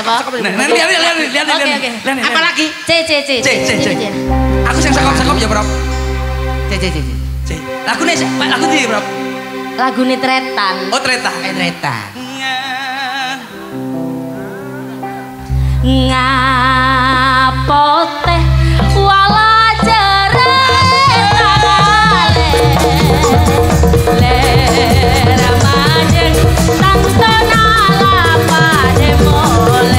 S3: apa wena?
S5: Ya, Pak.
S1: Nah, nah, lihat lihat lihat lihat
S5: Oke,
S1: lihat.
S5: oke.
S1: Lihat, lihat.
S3: Apa lagi?
S5: C C C
S1: C, C, C. Aku sing sekop sekop ya, Bro.
S3: Cek cek.
S1: C. Lagu nih, lagu di, Bro.
S5: Lagu Tretan.
S1: Oh, treta.
S3: Reta.
S6: ngapo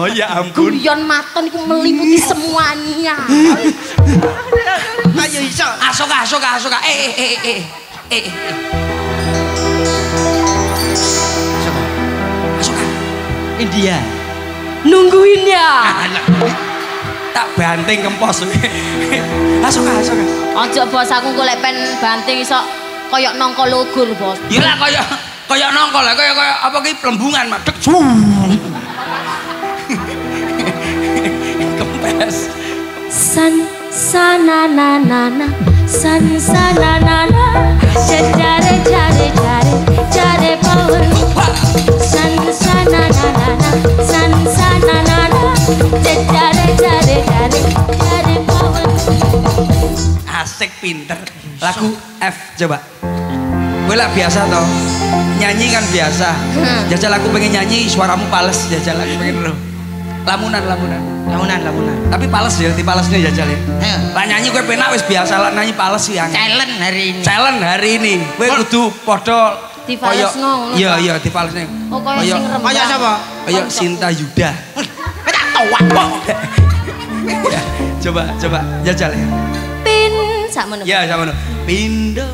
S1: Madura ya ampun
S5: Guyon maton iku meliputi semuanya.
S3: Ayo iso.
S1: Asoka asoka asoka Eh eh eh eh Eh eh Asoka Asoka
S3: India.
S5: Nungguin ya.
S1: Anak Tak banting kempos Asoka asoka
S5: Ojo bos aku golek pen banting iso koyok nongko lugur bos.
S1: Ya lah kaya kaya nongkol lah kaya kaya apa ki pelembungan madeg. Kempes.
S6: san sana na na na san sana na na jare jare jare jare pawan san sana na na na san sana na na jare jare jare jare pawan
S1: Asik pinter. Lagu F coba. Gue lah biasa toh. Nyanyi kan biasa. Jajal aku pengen nyanyi suaramu pales jajal aku pengen lo. Lamunan lamunan.
S3: Lamunan lamunan.
S1: Tapi pales ya, di pales nih jajal ya.
S3: Ayo.
S1: Lah nyanyi gue penak wis biasa lah nyanyi pales sih yang.
S3: Challenge hari ini.
S1: Challenge hari ini. Gue kudu podo
S5: Dipales
S1: koyo-
S5: ngono,
S1: Iya iya dipales nih.
S5: Oh koyo sing rembang.
S3: Kaya sapa?
S1: Kayak Sinta Yuda.
S3: Kita tawak kok.
S1: Ya, coba coba jajal ya.
S5: Pin sakmono.
S1: Ya sama no. Pindo.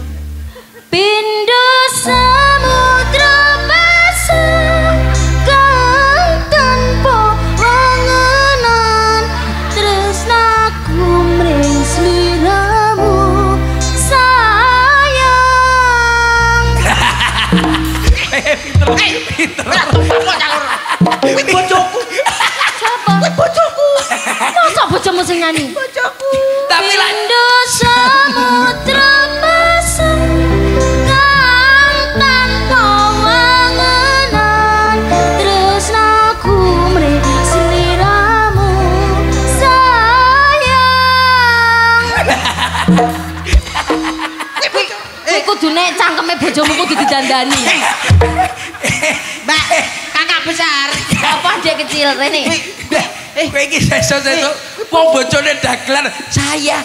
S6: Pindo samudra
S3: Kuwi bojoku.
S5: Siapa?
S6: bojoku masa bojomu sing nyanyi
S3: Bojoku.
S1: Tapi
S6: samudra kang tanpa wangenan sayang
S5: Kowe kudune cangkeme bojomu kudu didandani. Adik kecil rene?
S1: Eh, kowe iki sesuk-sesuk wong bojone dagelan saya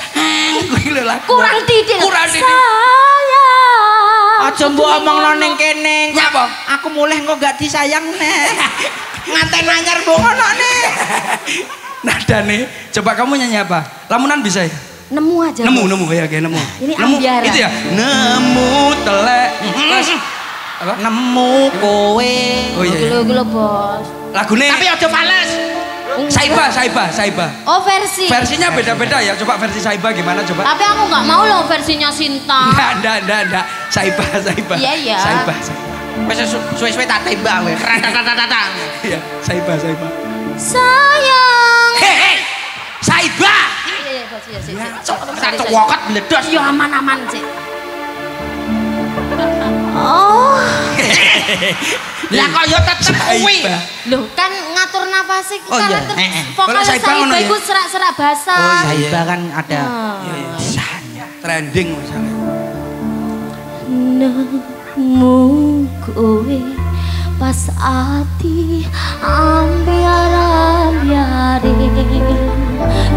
S1: kuwi lho lah.
S5: Kurang titik.
S1: Kurang titik.
S6: sayang
S3: Aja mbok omongno ning kene.
S1: Nyapa?
S3: Aku mulih kok gak disayang neh. Nganten anyar mbok ngono nih.
S1: Nadane, coba kamu nyanyi apa? Lamunan bisa ya?
S5: Nemu aja.
S1: Nemu, nemu ya, kayak nemu.
S5: Ini
S1: nemu,
S5: ambiara.
S1: Itu ya. Nemu telek. Terus apa?
S3: Nemu kowe.
S1: Oh iya. iya.
S5: Gelo gelo bos.
S1: Lagune
S3: Tapi aja fales.
S1: Saiba, Saiba, Saiba.
S5: Oh versi.
S1: Versinya beda-beda ya. Coba versi Saiba gimana coba?
S5: Tapi aku nggak mau loh versinya Sinta.
S1: Enggak, enggak, enggak, enggak. Saiba, Saiba.
S5: Iya, iya.
S1: Saiba, Saiba.
S3: Wis su- suwe-suwe tak tembak kowe. Ratatatata.
S1: Iya, Saiba, Saiba.
S6: sayang
S1: Hei, hei. Saiba.
S5: Iya iya bos iya sih.
S3: Tak tuwakot bledos.
S5: Yo aman aman sih.
S6: Oh,
S3: Lah kok yo tetep kuwi.
S5: Loh, kan ngatur nafas iku
S1: Oh,
S5: kan
S1: iya.
S5: ngatur
S3: Eh, eh.
S5: vokal
S1: Kalau Saiba ngono
S5: Saiba
S1: ya?
S5: iku serak-serak basa.
S1: Oh, iya.
S3: Saiba kan ada
S1: Iya, iya. Trending misalnya.
S6: nemu kowe pas ati ambiar ambiare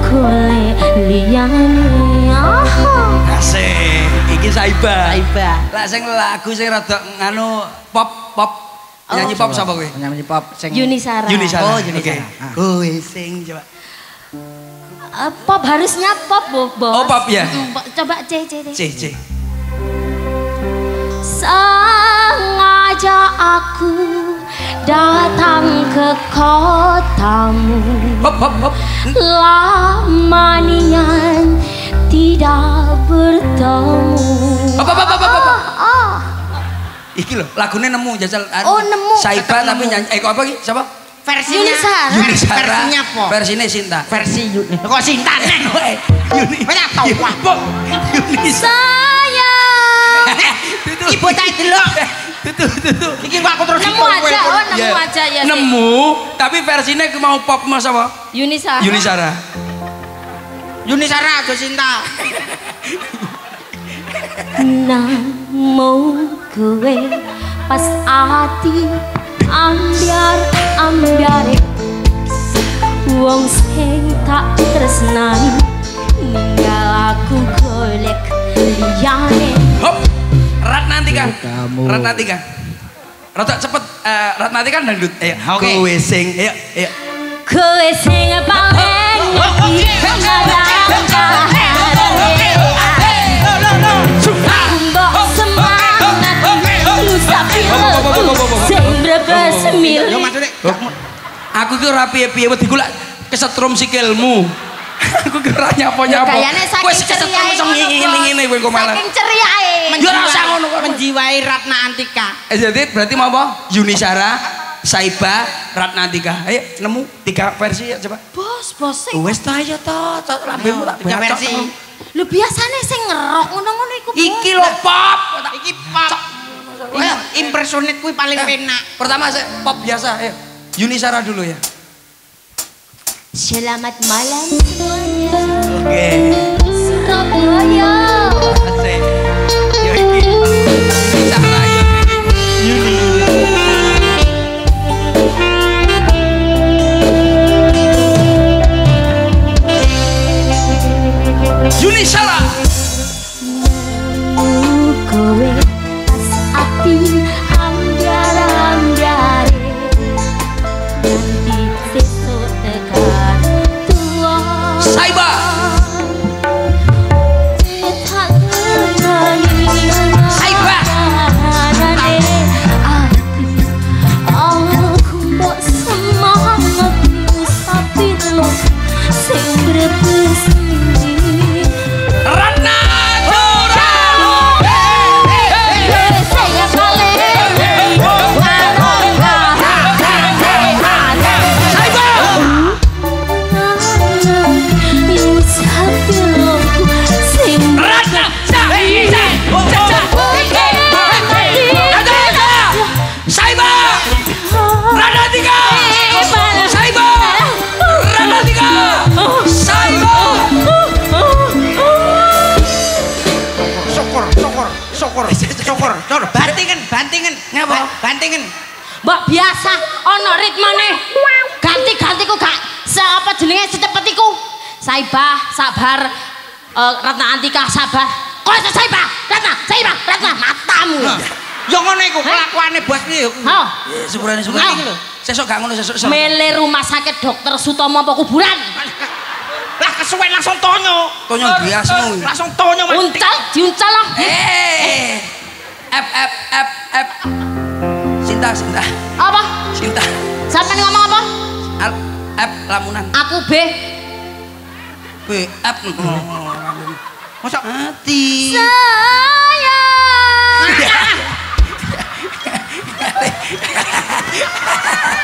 S6: kole liyane ah
S1: Asik. Iki Saiba.
S3: Saiba.
S1: Lah sing lagu sing rada nganu pop pop. Nyanyi pop sapa kowe?
S3: Penyanyi pop sing
S6: Yuni Sara.
S1: Yuni Sara.
S3: Oh, Yuni
S1: Oke.
S3: Sara. Ah.
S1: Kowe sing coba.
S6: Eh, pop harusnya pop Bo- bos
S1: Oh, pop ya?
S6: Mm, Bo- coba c c c
S1: C C.
S6: sengaja aku datang ke kotamu
S1: Hop hop hop.
S6: lama nian tidak bertemu
S1: hop hop hop. hop.
S6: Ah,
S1: Iki lho, lagune nemu jajal. anu,
S6: Oh, nemu.
S1: Saiba
S3: Tetep
S1: tapi nyanyi eh kok apa iki? Siapa?
S3: versinya
S6: Yuni Sara.
S1: Yuni Sara.
S3: Versinya apa?
S1: Versine Sinta.
S3: Versi Yuni. Kok Sinta?
S1: Eh, Yuni.
S3: Banyak tau,
S1: Yuni,
S3: Wak.
S1: Pop. Yuni Sara.
S6: sayang
S1: Tutu.
S3: Ibu tak delok.
S1: Tutu tutu.
S3: Iki kok aku terus
S6: nemu aja oh nemu
S1: Ya.
S6: aja ya.
S1: Nemu, tapi versinya mau pop mas apa?
S6: Yuni Sara
S1: Yuni Sara.
S3: Aja Sinta.
S6: nemu kowe pas ati ambiar ambiar wong sing tak tresnani ninggal aku golek liyane
S1: Hop. Rat nanti kan. Rat nanti kan. Rada cepet eh, Rat nanti kan dangdut. Ayo.
S3: Oke.
S1: Kowe sing. Ayo, ayo.
S6: kowe sing paling
S1: Aku ki ora piye-piye wedi lak kesetrum sikilmu. Aku ki ora
S5: saking
S1: Wis kesetrum iso ngene-ngene kowe kok malah.
S5: Saking ceriae.
S1: Yo ora usah ngono kok.
S3: menjiwai Ratna Antika.
S1: Eh, jadi berarti mau apa? Yuni Sara, Saiba, Ratnantika. Ayo nemu tiga versi ya coba.
S5: Bos, bos sing
S1: Wes ta ya ta, lambemu tak bacok.
S5: Lu biasane sing ngerok ngono-ngono iku.
S1: Iki lho pop.
S3: Iki pop. Iya, impersonate kuwi paling
S1: Eh,
S3: penak.
S1: Pertama saya pop biasa. Ayo. Yuni Sara dulu ya.
S6: Selamat malam semuanya
S1: Oke.
S6: Surabaya
S1: Ngapa?
S3: Ba- Bantingan.
S5: Mbak biasa ana ritmene. Ganti-ganti ku gak seapa jenenge secepet iku. Saibah, sabar, eh, Ratna Antika, sabar. Kok iso Saibah? Ratna, Saibah, Ratna, matamu.
S3: Yo ngono iku kelakuane bos piye.
S5: Ha,
S1: Sepurane
S5: Nah.
S1: sepurane iki lho. Sesuk gak ngono sesuk.
S5: mele rumah sakit dokter Sutomo apa kuburan?
S3: Lah kesuwen langsung tonyo.
S1: Tonyo biasmu.
S3: Langsung tonyo Mas.
S5: Uncal, diuncal lah.
S1: Eh. F F F F. Sinta Sinta
S5: Apa?
S1: Sinta.
S5: Sampai ngomong apa?
S1: F lamunan.
S5: Aku B.
S1: B F.
S3: Masa
S1: Hati.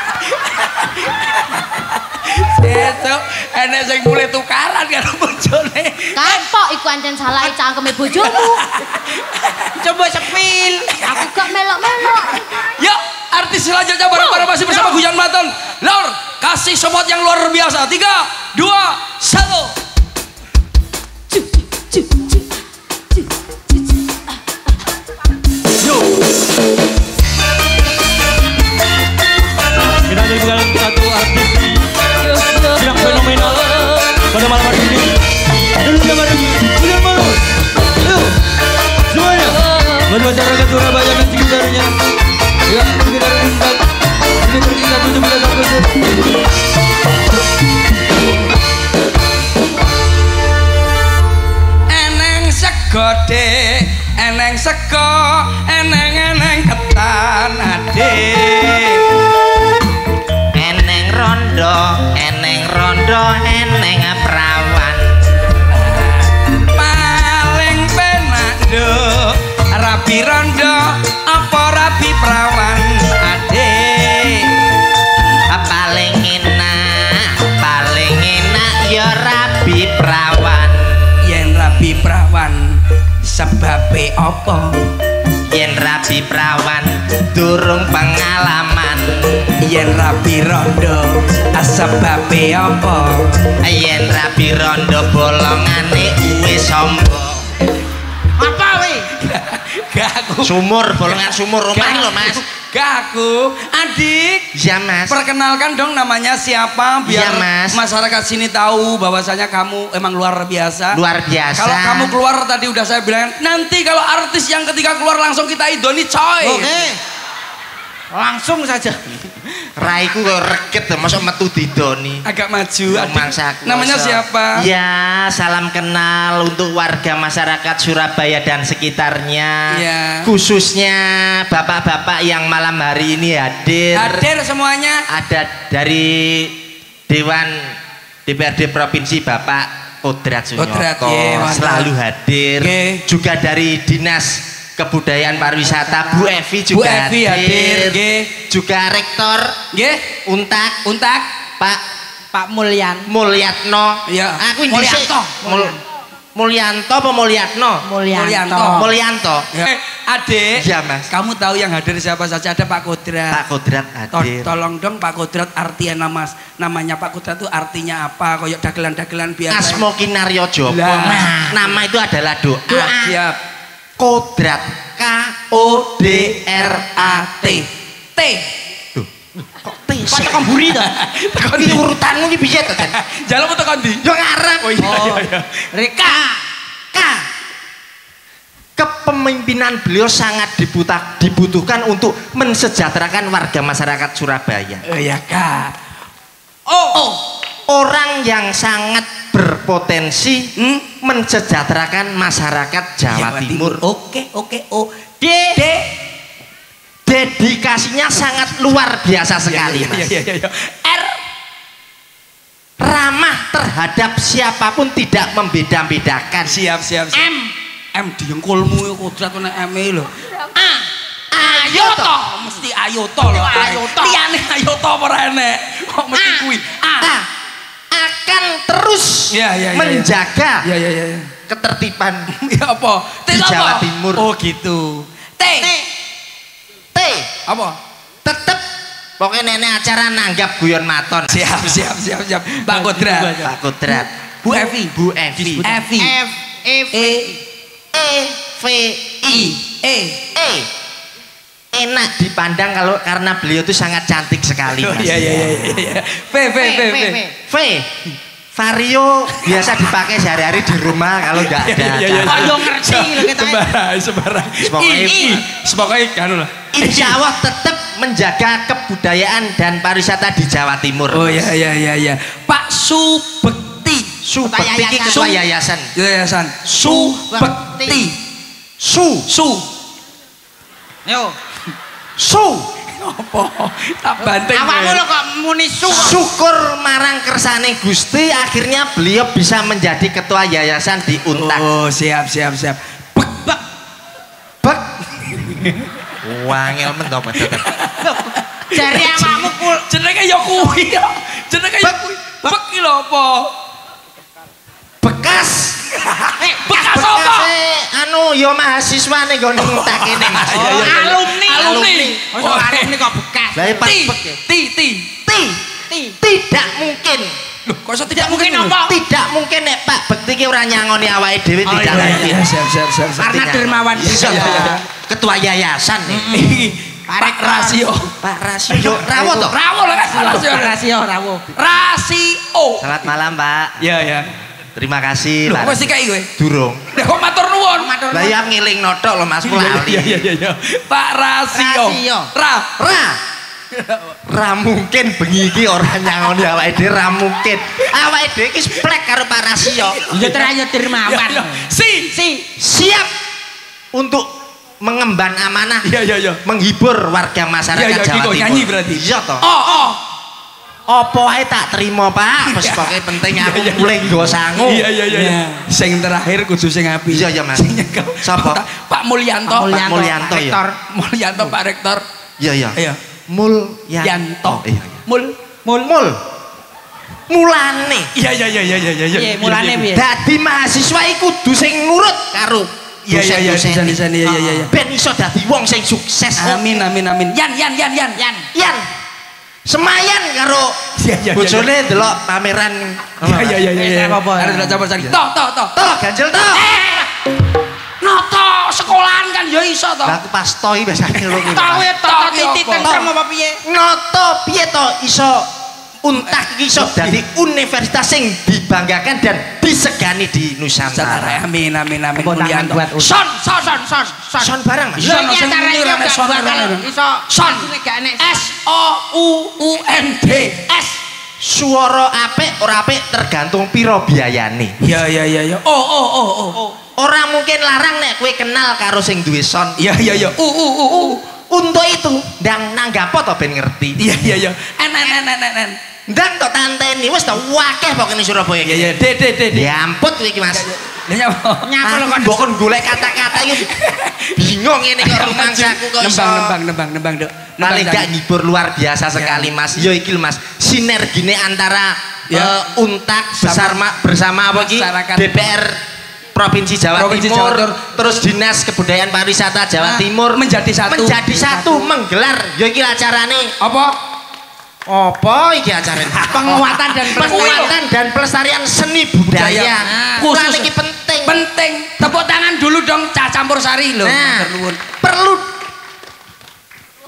S1: Sesuk enek sing mulai tukaran karo bojone.
S5: Kapok iku ancen salah cangkeme bojomu.
S3: coba sepil.
S5: Aku gak melok-melok.
S1: Yuk, artis selanjutnya bareng-bareng masih bersama Guyon Maton. Lor, kasih support yang luar biasa. Tiga, dua, satu.
S8: Kita juga satu yang fenomenal pada malam hari ini. Dan bareng dengan masyarakat Surabaya dan sekitarnya. Yang sekitar.
S1: Eneng segode, eneng sego, eneng eneng ketan adik.
S2: Rondo
S1: apa rapi perawan adik
S2: paling enak paling enak ya rabi perawan
S1: yen rapi perawan sebabe apa?
S2: Yen rabi perawan durung pengalaman.
S1: Yen rapi rondo sebabe apa?
S2: Yen rabi rondo bolongane wis sombong?
S1: Gak aku
S2: sumur bolongan sumur rumah
S1: Gak.
S2: lo mas
S1: gak aku adik
S2: ya mas
S1: Perkenalkan dong namanya siapa biar
S2: Iya, Mas.
S1: masyarakat sini tahu bahwasanya kamu emang luar biasa.
S2: luar biasa
S1: Kalau kamu keluar tadi udah saya bilang nanti kalau artis yang ketiga keluar langsung kita idoni coy.
S3: Oke. Langsung saja.
S2: raiku kok reket masuk metu didoni
S1: Agak maju.
S2: Mangsaku,
S1: Namanya
S2: so.
S1: siapa?
S2: Ya, salam kenal untuk warga masyarakat Surabaya dan sekitarnya.
S1: Ya.
S2: Khususnya bapak-bapak yang malam hari ini hadir.
S1: Hadir semuanya.
S2: Ada dari Dewan DPRD Provinsi Bapak Kodrat Sunyoto
S1: Kodrat, ye,
S2: selalu hadir.
S1: Ye.
S2: Juga dari Dinas Kebudayaan Pariwisata Bu Evi
S1: Bu
S2: juga
S1: Evi hadir, ye.
S2: Juga Rektor
S1: Nggih.
S2: Untak
S1: Untak.
S2: Pak
S3: Pak Mulyan.
S2: Mulyatno.
S1: Iya.
S2: Aku ini
S1: Mulyanto.
S2: Mul Mulyanto apa Mulyatno?
S3: Mulyanto.
S2: Mulyanto.
S1: Eh, Adik.
S2: Iya, Mas.
S1: Kamu tahu yang hadir siapa saja? Ada Pak Kodrat.
S2: Pak Kodrat
S1: To-
S2: hadir.
S1: tolong dong Pak Kodrat artinya nama namanya Pak Kodrat itu artinya apa? Kayak dagelan-dagelan biasa.
S2: Asmo Kinaryo Joko. Nah, nama itu adalah doa.
S1: Doa. Siap.
S2: Kodrat K O D R A T.
S1: T.
S2: Kok T
S3: Kok tekan buri to?
S2: Ini urutanmu ini piye Jan?
S1: Jalan untuk kondi.
S2: Yo ngarep.
S1: Oh iya iya iya.
S3: Reka.
S2: K. Kepemimpinan beliau sangat dibuta- dibutuhkan untuk mensejahterakan warga masyarakat Surabaya.
S1: Oh iya Kak. Oh.
S2: Orang yang sangat berpotensi
S1: Hmm?
S2: mensejahterakan masyarakat Jawa, Timur.
S1: Oke oke oh.
S2: D. Dedikasinya sangat luar biasa sekali,
S1: Iya
S2: Mas.
S1: iya iya. iya. R.
S2: Ramah terhadap siapa pun tidak membeda-bedakan.
S1: Siap siap. siap. M. M diengkulmu Kodrat kena M e lho. A. Ayo to, mesti ayo to lho.
S3: Ayo to.
S1: Liyane ayo to ora enek. Kok mesti kuwi. A.
S2: A. akan terus
S1: Iya, iya, iya,
S2: menjaga
S1: Iya iya iya. iya.
S2: ketertiban
S1: Ya apa?
S2: Di
S1: apa?
S2: Jawa Timur.
S1: Oh gitu. T.
S2: T
S1: Apa?
S2: tetep pokoknya nenek acara nanggap guyon maton
S1: Siap siap siap siap. Pak Kodrat.
S2: Pak Kodrat
S1: Bu Evi.
S2: Bu Evi
S1: Evi.
S3: F E V
S1: E
S2: E V I
S1: I E.
S2: E enak dipandang kalau karena beliau itu sangat cantik sekali
S1: Oh
S2: Mas.
S1: iya iya iya iya. V V V V.
S2: V Vario biasa dipakai sehari-hari di rumah kalau nggak ada
S1: Iya, iya, iya.
S3: yo ngerti lho kita.
S1: Sembarang sembarang.
S2: Sepokoknya
S1: anu lah.
S2: Insya Allah tetap menjaga kebudayaan dan pariwisata di Jawa Timur.
S1: Oh iya iya iya iya. Pak Subekti.
S2: Subekti
S3: Ketua yayasan.
S2: Yayasan
S1: Subekti.
S2: Su,
S1: Su.
S3: Yo.
S2: Su.
S1: Apa? Tak banting.
S3: Awakmu lho kok muni su.
S2: Syukur marang kersane Gusti akhirnya beliau bisa menjadi ketua yayasan di Untak.
S1: Oh siap siap siap. Bek bek.
S2: Bek. Wangel men to tetep.
S3: Jari awakmu
S1: Jenenge ya kuwi ya. Jenenge ya
S2: Bek.
S1: kuwi. Bek lho apa?
S2: Bekas.
S1: Bekas apa?
S2: anu ya mahasiswa nih tak mas
S1: Iya, iya, iya.
S3: alumni
S1: Alumni.
S3: Masa
S1: Oh.
S3: alumni kok bekas
S2: Lah pas
S1: Ti, ti, ti.
S2: ti
S3: Ti.
S2: tidak mungkin
S1: Loh, kok iso tidak
S3: mungkin
S1: mungkin
S3: apa?
S2: tidak mungkin nek Pak Bekti ki ora nyangoni awake dhewe
S1: Oh,
S2: tidak
S1: iya, iya,
S2: mungkin
S1: iya, siap, siap, siap, siap.
S3: karena dermawan
S2: Iya, iya, iya. ketua yayasan nih
S1: Pak Rasio.
S2: Pak Rasio Rawo toh
S1: Rawo lah kan Rasio.
S3: rasio rawo
S1: Rasio.
S2: Selamat malam Pak
S1: Iya, iya.
S2: Terima kasih
S1: Loh,
S2: Pak
S1: kok sih kayak gue?
S2: durung
S1: Lah kok matur nuwun?
S2: lah ya ngiling notok lo mas
S1: Iya,
S2: lali
S1: iya, iya, iya. Pak Rasio.
S3: Rasio.
S1: Ra.
S2: ra ra mungkin bengi iki ora nyangoni awake dhewe ra mungkin awake dhewe iki splek karo Pak Rasio
S3: ya terayu
S1: Iya,
S3: dermawan
S1: iya. Si.
S3: si
S2: siap untuk mengemban amanah
S1: Iya, iya, iya.
S2: menghibur warga masyarakat
S1: Iya, iya,
S2: Jawa Timur
S1: nyanyi berarti.
S2: iya toh
S1: Oh, oh.
S2: Apa ae tak terima Pak wis pokoke penting aku
S1: Iya, iya,
S2: mulai nggo sangu
S1: Iya, iya, iya. iya. Sing terakhir kudu sing api.
S2: Iya, iya, Mas. Siapa?
S1: Pak Mulyanto.
S2: Pak Mulyanto, ya.
S3: rektor
S1: Mulyanto, Pak Rektor.
S2: iya iya
S1: Iya.
S2: mul
S1: Yanto.
S2: Oh, iya iya.
S1: Mul.
S2: mul mul mulane
S1: Iya, iya, iya, iya, iya, iya.
S3: Iya, mulane piye?
S2: dadi mahasiswa iku kudu sing nurut karo
S1: Iya, iya, iya, desain, iya, iya, iya.
S2: ben iso dadi wong sing sukses
S1: Amin, amin, amin. Yan, yan, yan, yan.
S3: yan
S2: Yan semayan karo bojone delok pameran
S1: Iya, iya, iya, iya.
S3: Apa-apa.
S1: Harus belajar bahasa Inggris. Toh, toh, toh.
S2: toh ganjel toh
S1: Noto sekolahan kan ya iso toh.
S2: lah aku pas toh iki biasane lho
S3: titik
S1: apa?
S3: tentrem apa piye
S2: noto piye to iso untak iki iso dadi universitas sing dibanggakan dan disegani di Nusantara.
S1: Nusantara. Amin, amin, amin.
S3: Ustaz.
S1: Son, son, son, son, son.
S2: Son barang Mas.
S1: Iya, nek
S3: gak
S1: son
S3: iso
S1: Son.
S3: nek
S1: S O U U N D. S.
S2: Suara apik ora apik tergantung piro biayane.
S1: Iya, iya, iya, iya. Oh, oh, oh, oh.
S2: Ora mungkin larang nek kowe kenal karo sing duwe son.
S1: Iya, iya, iya. Uh, uh, uh, uh.
S2: Untuk itu, ndang nanggapo to ben ngerti.
S1: Iya, iya, iya. En, en, en, en, en, en.
S2: Ndang to tanteni wis to wakeh pokoknya Surabaya
S1: Iya,
S2: iki.
S1: iya. De, de, de, de.
S2: Ya ampun kowe iki Mas.
S1: Lah nyapa?
S3: nyapa
S2: Aku
S3: kon
S2: mbok kon golek kata-kata iki bingung ini kok rumangsaku kok.
S1: Nembang, nembang, nembang, nembang, Dok.
S2: Paling gak ngibur luar biasa sekali Mas. Yo iki lho, Mas, sinergine antara eh, untak besar ma- bersama apa iki. DPR Provinsi Jawa
S1: Provinsi
S2: Timur,
S1: Jawa Timur.
S2: terus Dinas Kebudayaan Pariwisata Jawa
S1: Ah,
S2: Timur
S1: menjadi satu.
S2: menjadi satu menggelar yo iki acarane
S1: Apa?
S2: Apa iki acarane
S3: penguatan dan
S2: penguatan dan pelestarian seni budaya
S1: Budaya.
S2: khusus iki penting
S1: Penting. Tepuk tangan dulu dong Cah Campur Sari loh.
S2: Nah. Perlu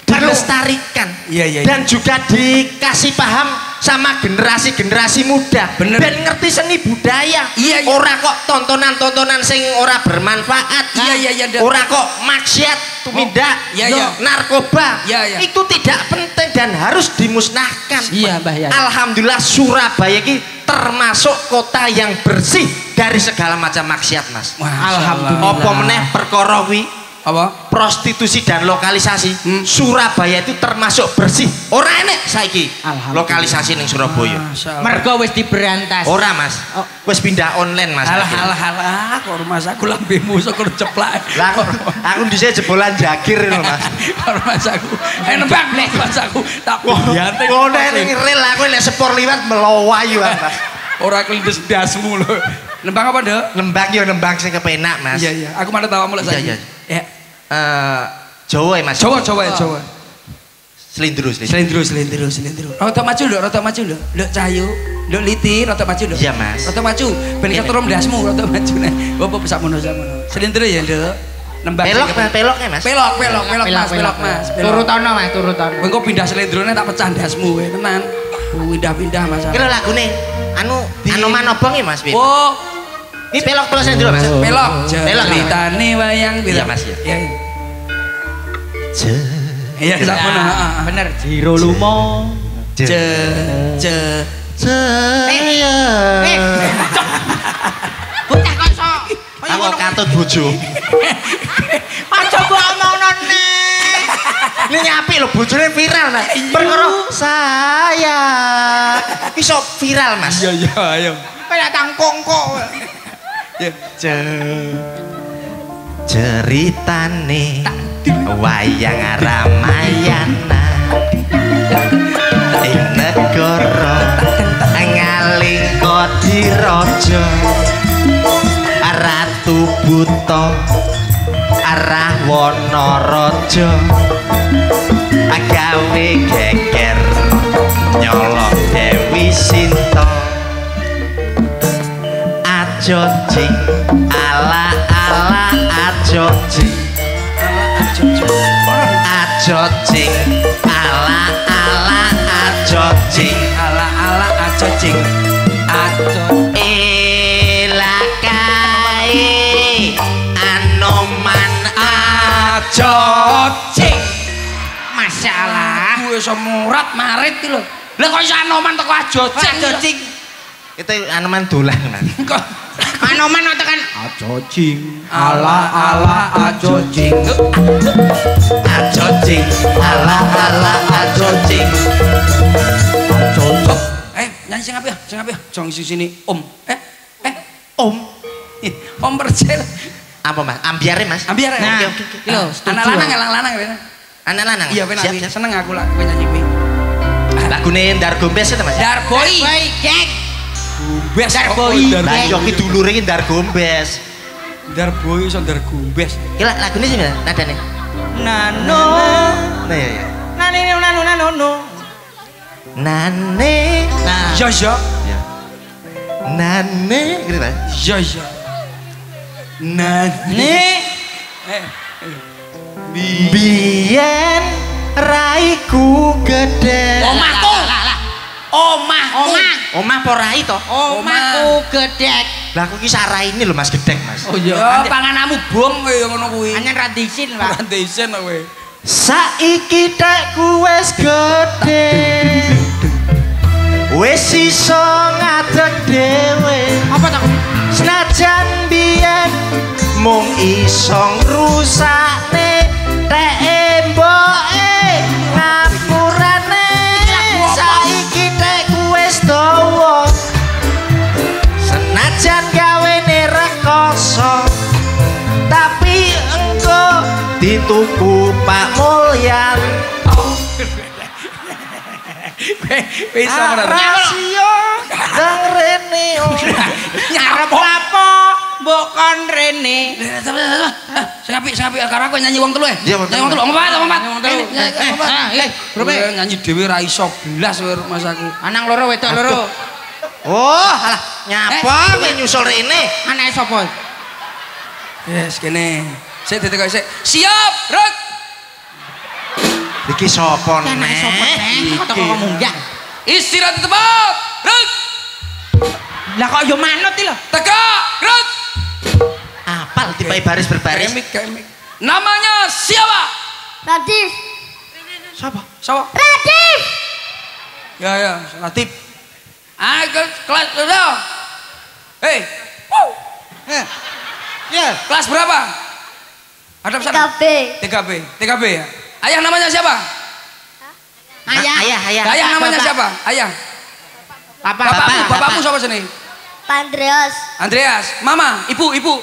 S2: dilestarikan
S1: Iya, iya, iya.
S2: dan juga dikasih paham sama generasi-generasi muda
S1: Bener.
S2: ben ngerti seni budaya
S1: Iya, iya.
S2: ora kok tontonan-tontonan sing ora bermanfaat
S1: Iya, iya, iya,
S2: ora kok maksiat tumindak
S1: Iya,
S2: yo,
S1: iya.
S2: narkoba
S1: Iya, iya.
S2: itu tidak penting dan harus dimusnahkan
S3: Iya, Mbah Yai.
S2: Alhamdulillah Surabaya ini termasuk kota yang bersih dari segala macam maksiat mas
S3: Alhamdulillah.
S2: apa meneh perkara kuwi
S1: Apa?
S2: prostitusi dan lokalisasi
S1: Hmm.
S2: Surabaya itu termasuk bersih ora enek saiki lokalisasi ning Surabaya
S1: Allah.
S3: mergo wis diberantas
S2: ora mas
S3: Oh.
S2: wis pindah online mas
S1: Alah, alah, alah. Kok rumah saku lambemu sok kena ceplak.
S2: lah aku, aku dhisik jebolan jagir lho mas
S1: Kok rumah saku. Eh nembang blek rumah saku. Tak biante.
S2: ngono ning rel aku lek sepur liwat melowayu mas
S1: Ora kelindes dasmu lho. Nembang apa, Dok?
S2: nembang yo nembang sing kepenak mas
S1: Iya, iya. Aku mana tahu mulai
S2: Iya,
S1: saiki.
S2: iya.
S1: Ya.
S2: Eh, Jawa ya mas
S1: Coba, coba, ya, coba.
S2: selindro selindro
S1: Selendro, selendro, selendro. Rata maju lho, rata maju lho. Lho cahayu, lho liti, rata maju lho.
S2: Iya, Mas.
S1: Rata maju. Ben
S2: Iya.
S1: keturum dasmu, rata maju nih. Bapak bisa mono mono. Selendro ya, Dok. Nembang.
S2: pelok mas pelok ya mas
S1: Pelok, pelok, pelok, Mas, pelok, Mas. pelok.
S3: turutono mas turutono
S1: Engko pindah selendrone tak pecah dasmu we, tenan. Pindah-pindah Mas.
S2: kira lagune anu anu manobong ya mas?
S1: Oh,
S2: ini pelok pelok selindro mas
S1: pelok.
S2: Pelok?
S1: Ceritane wayang
S2: Iya, Mas, ya.
S1: Iya. Iya, mono. heeh.
S3: bener jiro lumo
S1: Ce ce
S2: saya
S3: eh bocah kok iso
S2: aku katut bojo
S3: aja mbok omongno nek
S2: ini nyapi lho bojone viral mas perkara saya iso viral mas
S1: Iya, iya, ayo.
S3: kaya tangkong kok.
S2: Ceritane wayang Ramayana. Ing negara ngaling kodiraja ratu buta arah Wonoraja agawe geger nyolong Dewi Sinta ajoji. Ala ala ajoji. Ajoji. Ala ala ajoji.
S1: Ala ala ajoji. Ajoji.
S2: Elakae anoman
S1: ajoji.
S3: Masalah.
S1: Gue semurat marit lho. Lah kok iso anoman teko
S3: ajojing ajoji.
S2: Itu anoman dolan kan
S1: kok
S3: anoman tekan
S8: Aja jing.
S1: ala ala aja cing
S2: ajo jing ala ala ajo jing
S1: eh nyanyi sing apik ya? Sing apik ya? Jong sing sini om. Eh eh.
S2: Om.
S1: Om percil.
S2: Apa mas? Ambiare mas?
S1: Ambiar ya
S3: Nah,
S1: oke. oke oke
S3: yo,
S1: anak lanang anak lanang ya
S2: anak lanang?
S1: Iya benar
S2: siap siap.
S1: Seneng aku lah kowe nyanyi kuwi
S2: lagune Ndar Gombes itu mas?
S1: Darboy
S3: baik gek
S1: Gumbes
S3: Darboy.
S2: lah iya ki dulure ki Ndar Gombes.
S1: Darboy iso Ndar Gumbes
S2: ki lah lagune sih mas nadane.
S3: Nano.
S2: Nah iya iya.
S3: Nani nano nano no.
S2: Nane.
S3: Nah.
S1: Iya iya.
S2: Ya nane. Gitu mas
S1: iya iya. Nah
S3: nih
S1: eh
S2: biyen raiku gede
S3: omahku omah omah
S2: omah apa rai to
S3: omahku gedek
S2: lah aku ki sarai ini lho mas gedek mas?
S1: Oh iya. Panganamu bom kaya ngono kuwi.
S3: Hanya radisin pak.
S1: Ora desen kowe.
S2: Saiki tekku wis gedhe. Wis iso ngadeg dhewe.
S3: Apa tak
S2: Senajan biyen mung iso ngrusakne tek mboke dituku Pak Mulyan.
S1: Wis ora
S2: rasio nang rene
S3: ngarep apa? Mbok kon rene.
S1: Sing apik karo aku nyanyi wong telu eh.
S2: Iya, wong
S1: nyanyi wong
S2: telu.
S1: ngompat ngompat
S3: Wong telu.
S1: Eh,
S3: Eh, ah, eh,
S1: nyanyi dhewe ra iso blas mas aku.
S3: Anang loro wedok loro.
S2: Oh alah nyapa kowe nyusul rene?
S3: Anake sapa?
S1: Yes kene sik ditekok sik siap rek
S2: iki sapa neh
S3: neh kok munggah
S1: istirahat di tempat rek
S3: lah kok yo manut iki lho?
S1: Tegak rek
S2: apal tipai baris berbaris.
S1: Kemik kemik namanya siapa?
S6: Radif,
S2: sapa
S1: siapa?
S6: Radif.
S1: ya ya. Ah ke kelas berapa hei. Wow.
S3: ya.
S1: Kelas berapa ada sana
S6: KB.
S1: 3B 3B ya? Ayah namanya siapa?
S3: Ayah.
S2: Ayah ayah.
S1: Ayah namanya
S3: bapak.
S1: siapa? Ayah.
S3: Bapak
S1: bapakmu
S2: bapak.
S1: bapakmu siapa sini?
S6: Pandreas,
S1: Andreas. Mama ibu ibu.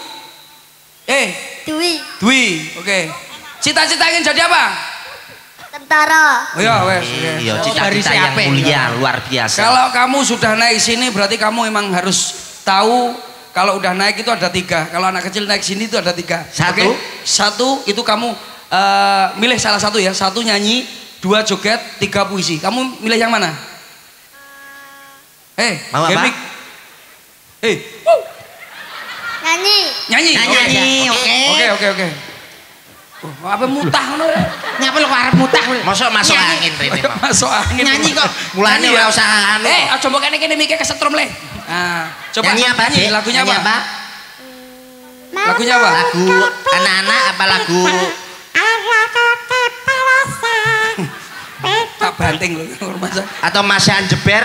S1: Eh.
S6: Dwi,
S1: Dwi. Oke. Cita-cita ingin jadi apa?
S6: Tentara.
S1: oh ya wes
S2: iya
S1: yes.
S2: cita-cita yang
S3: siapa?
S2: mulia luar biasa.
S1: Kalau kamu sudah naik sini berarti kamu emang harus tahu kalau udah naik itu ada tiga kalau anak kecil naik sini itu ada tiga
S2: Satu?
S1: Oke? satu itu kamu eh, milih salah satu ya satu nyanyi dua joget tiga puisi kamu milih yang mana eh
S2: Mau apa?
S1: gemik eh
S6: Nyanyi.
S1: nyanyi
S3: Nyanyi, nyanyi, oke.
S1: oke oke oke Oh, apa mutah ya?
S3: nyapa kok arep mutah lu
S2: masuk masuk
S3: Nyanyi.
S2: angin rene Pak.
S1: masuk angin.
S3: Nyanyi kok.
S2: mulane ora usah anu.
S1: Eh aja mbok kene kene mikir kesetrum le. Nah coba
S2: nyanyi apa Dek?
S1: lagunya
S2: Nyanyi
S1: apa? lagunya apa?
S2: Lagu anak-anak apa lagu?
S1: Tak banting saya
S2: atau Mas Anjeber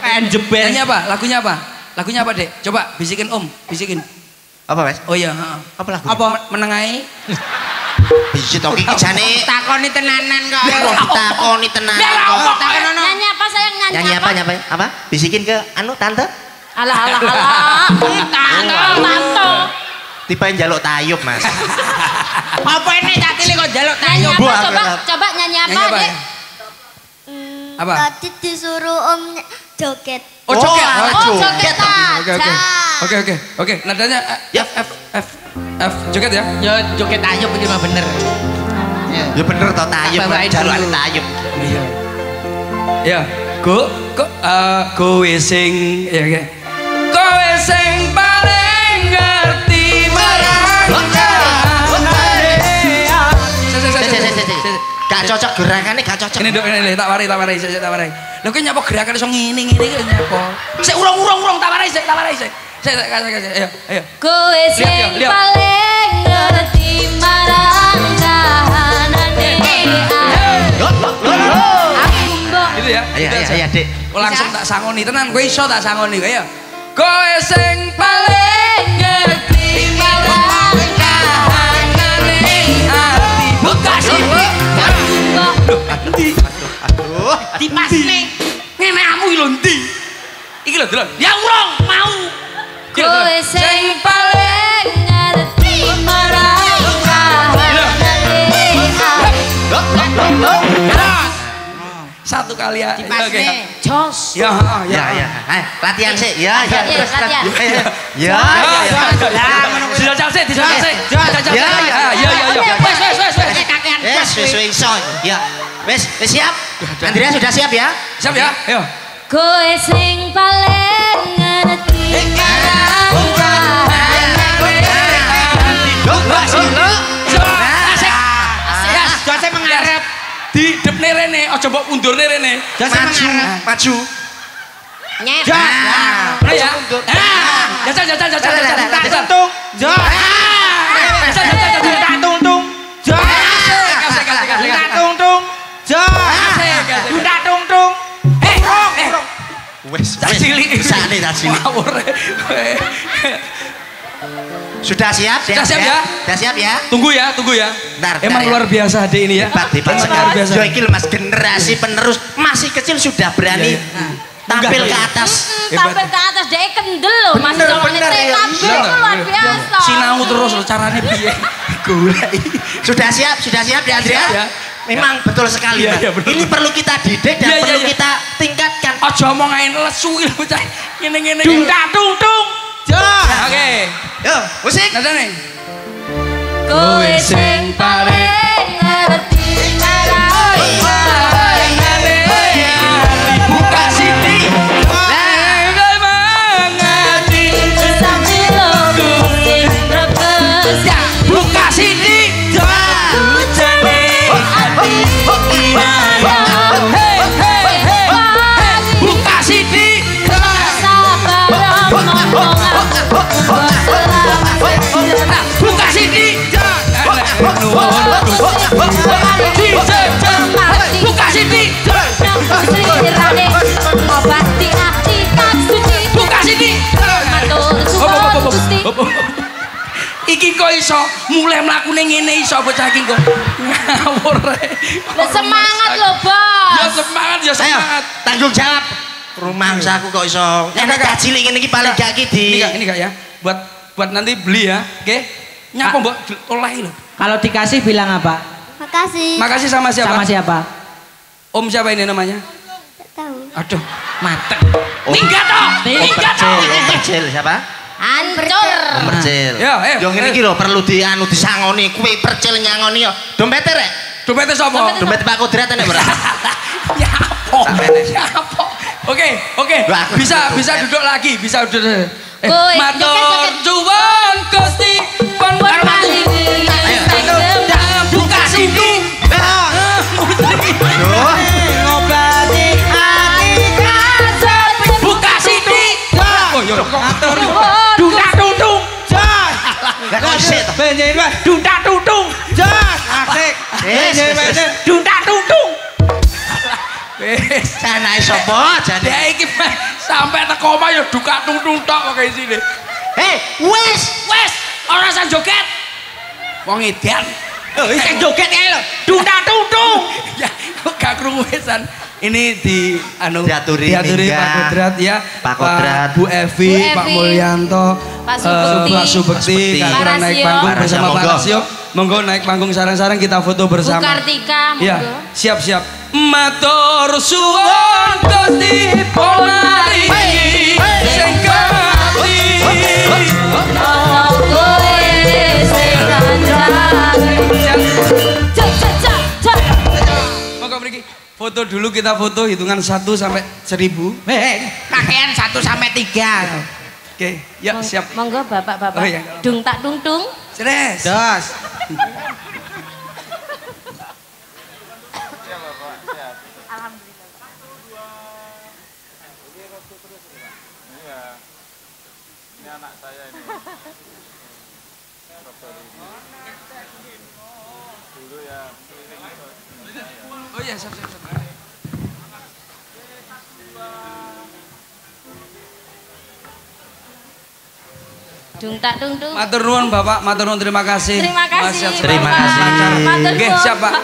S3: pengen jebel
S1: nyanyi apa? Lagunya apa? Lagunya apa dek? Coba bisikin om bisikin
S2: apa Mas?
S1: Oh iya heeh.
S2: apa lagu
S1: apa menengai
S2: biji toki ki jane.
S3: takoni tenanan kok.
S2: Takoni tenan kok?
S3: takonono
S5: Nyanyi apa sayang nyanyi,
S2: nyanyi apa? nyanyi apa? Apa? Bisikin ke anu tante?
S5: Alah alah alah. Tante, tante.
S2: tipe yang jaluk tayub Mas.
S3: Apa ini catile kok jaluk
S5: Nyanyi
S3: tayo
S5: apa
S2: Buah,
S5: coba? Coba nyanyi apa,
S1: nyanyi apa
S5: Dek?
S1: ya?
S6: Hmm,
S1: Apa?
S6: Tadi disuruh Om joget.
S1: oh
S2: Oh,
S1: joget
S2: alah,
S5: Oh,
S2: joget.
S5: joget
S1: oke oke oke oke oke nadanya eh,
S2: Ya.
S1: F F F F joget ya.
S3: Yo joget ayub iki mah bener. Ya.
S2: Ya bener toh tayub.
S3: Dulu.
S2: tayub.
S1: Iya. Ya, go go eh kowe sing ya ya. Kowe sing paling ngerti.
S2: Gak cocok gerakannya gak cocok.
S1: Ini dok, ini ini, tak warai, tak warai, tak warai. Lho ki nyapa gerakan iso ngene ngene ki nyapa? Sik urung urung urung tak warai, sik, tak warai, sik. Ayo, ayo.
S6: Kowe sing paling ngerti marang kahanane aku mbok
S1: Gitu ya.
S2: Ayo, ayo, ayo, Dik.
S1: Langsung tak sangoni tenan, kowe iso tak sangoni ya. Kowe sing paling ngerti marang kahanane ati. Buka sini.
S6: mbok
S1: Endi?
S2: Aduh.
S3: Dipasne.
S1: Ngene amu iki lho endi? Iki lho, delok. Ya urung mau.
S6: Kowe sing paling ngerti marang
S1: Satu kali ya. Ya, oke.
S6: Jos
S1: Ya, ha, ya.
S2: Ya, ya. Ayo, latihan sih. Ya, ya. Terus,
S6: latihan.
S2: Ya, ya. Ya,
S1: Ya,
S2: ya, ya.
S1: ya, ya. Sih, sih. Dijajal
S2: Ya,
S1: sih.
S2: ya.
S1: Ya, ya, ya, ya. Wes, wes, wes, wes.
S3: Kakean
S2: Yes, sesuai iso. Ya. Wes, wes siap? Andrea sudah siap ya?
S1: Siap ya? Ayo.
S6: kowe sing paling
S1: Di depne rene, aja mbok undurne rene.
S3: Jose
S2: Maju, maju.
S3: Nyet.
S1: Nah, ya. Ah, jajal, jajal, jajal, jajal.
S3: Tak
S1: Jajal.
S2: Wes,
S1: Tak cilik.
S2: Tak cilik. Sudah siap?
S1: Sudah siap ya?
S2: Sudah siap ya?
S1: Tunggu ya, tunggu ya.
S2: Bentar, bentar
S1: Emang
S2: ya.
S1: luar biasa adik ini ya.
S2: Hebat, hebat sekali.
S1: luar biasa.
S2: Yo iki Mas generasi penerus masih kecil sudah berani
S1: Iya, iya.
S2: tampil
S1: Enggak,
S2: ke
S1: iya.
S2: atas.
S6: sampai ke atas dia kendel loh mas
S2: ya.
S6: TKB
S1: Iya.
S6: itu luar biasa
S1: Sinau terus loh caranya piye.
S2: Gula. Sudah siap? Sudah siap ya Andrea?
S1: Siap, ya.
S2: Memang betul sekali, Mas.
S1: iya, betul.
S2: Ini perlu kita didik dan
S1: iya,
S2: perlu
S1: iya.
S2: kita tingkatkan.
S1: Aja omong ae lesu iki lho bocah. Ngene-ngene.
S3: Dung tak tuntung. Jos.
S1: Oke.
S2: Yo, musik.
S1: Nada nih.
S6: kowe sing paling Matur suwun.
S1: Iki kok iso mulai mlakune ngene iso bocah iki kok. Ngawur.
S6: Lah, Semangat lho
S1: Ya
S6: bos
S1: semangat ya
S2: Ayo,
S1: semangat.
S2: tanggung jawab. Rumangsaku kok iso. Enak gak cilik ngene iki paling gak ki di.
S1: Ini kak, ini kak ya. Buat buat nanti beli ya. Oke. Nyapa mbok olahi lho.
S3: Kalau dikasih bilang apa?
S6: Makasih
S1: Makasih sama siapa?
S3: Sama siapa?
S1: Om siapa ini namanya? Aduh.
S3: Matek.
S1: Minggat toh. Minggat
S2: Percil,
S1: toh.
S2: Percil siapa?
S6: Hancur
S2: Om Percil.
S1: Ya, eh,
S2: Yo ngene iki lho perlu dianu disangoni kuwi Percil nyangoni yo. Dompete rek.
S1: Dompetnya sapa?
S2: Dompet Pak Kudrat enek ora?
S1: Ya apa? Ya apa? Oke, oke. Bisa bisa duduk lagi, bisa duduk. Eh, matur juwon Gusti pun Benjai
S3: ba dunta tutung. Jos asik.
S2: Benjai
S3: ba dunta tutung.
S1: Wis
S2: ana sapa jane
S1: iki sampe teko omah ya dukak tutung tok kok isine.
S2: Hei, wis,
S1: wis, ora usah joget. Wong edan.
S3: Oh, isih joget kae lho. Dunta tutung.
S1: Ya, kok gak krungu wisan. ini di anu
S2: diaturi,
S1: diaturi Pak Kodrat ya.
S2: Pak Kodrat.
S1: Bu Evi, Pak Mulyanto eh, Pak Subekti,
S2: Pak
S1: Subekti naik panggung bersama Pak Rasio. Monggo naik panggung sarang-sarang kita foto bersama.
S6: Bu Kartika
S1: ya siap-siap matur suwon Gusti Polari oh, oh,
S6: oh, oh, oh, oh
S1: Foto dulu kita foto hitungan 1 sampai 1000.
S3: Hei, kakean 1 sampai 3.
S1: Oke, ya
S5: Mong-
S1: siap.
S5: Monggo Bapak-bapak.
S1: Oh, iya.
S5: Dung tak dung dung.
S1: Stres.
S3: Dos.
S5: Tak dung.
S1: Matur nuwun Bapak, matur nuwun terima kasih.
S5: Terima kasih.
S1: Wasiat
S2: Terima
S5: Bapak.
S2: kasih.
S1: Nggih,
S5: nuwun.
S1: siap Pak.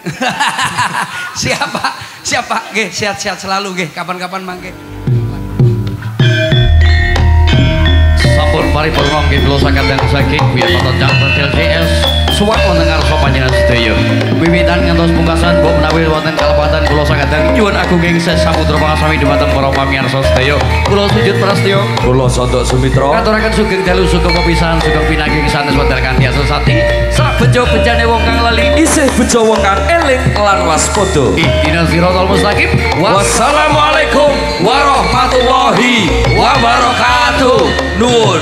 S1: siapa? Siapa? Nggih, sehat-sehat selalu nggih. Kapan-kapan mangke.
S4: sampun paripurna nggih kula sakadang saking Buya Tonton Jangkar LCS suwak mendengar sopanjenengan sedaya wiwitan ngantos pungkasan mbok menawi wonten kalepatan kula sakadang nyuwun ing samudra pangasami dumateng para pamirsa sedaya kula sujud prastya. Kula sondok sumitra. Ngaturaken sugeng dalu sugeng pepisahan sugeng pinanggih sanes wonten kanthi asesati sak bejo bencane wong kang lali. Isih bejo wong kang eling lan waspada. Ihdinas siratal mustaqim. Wassalamualaikum warahmatullahi wabarakatuh. Nuwun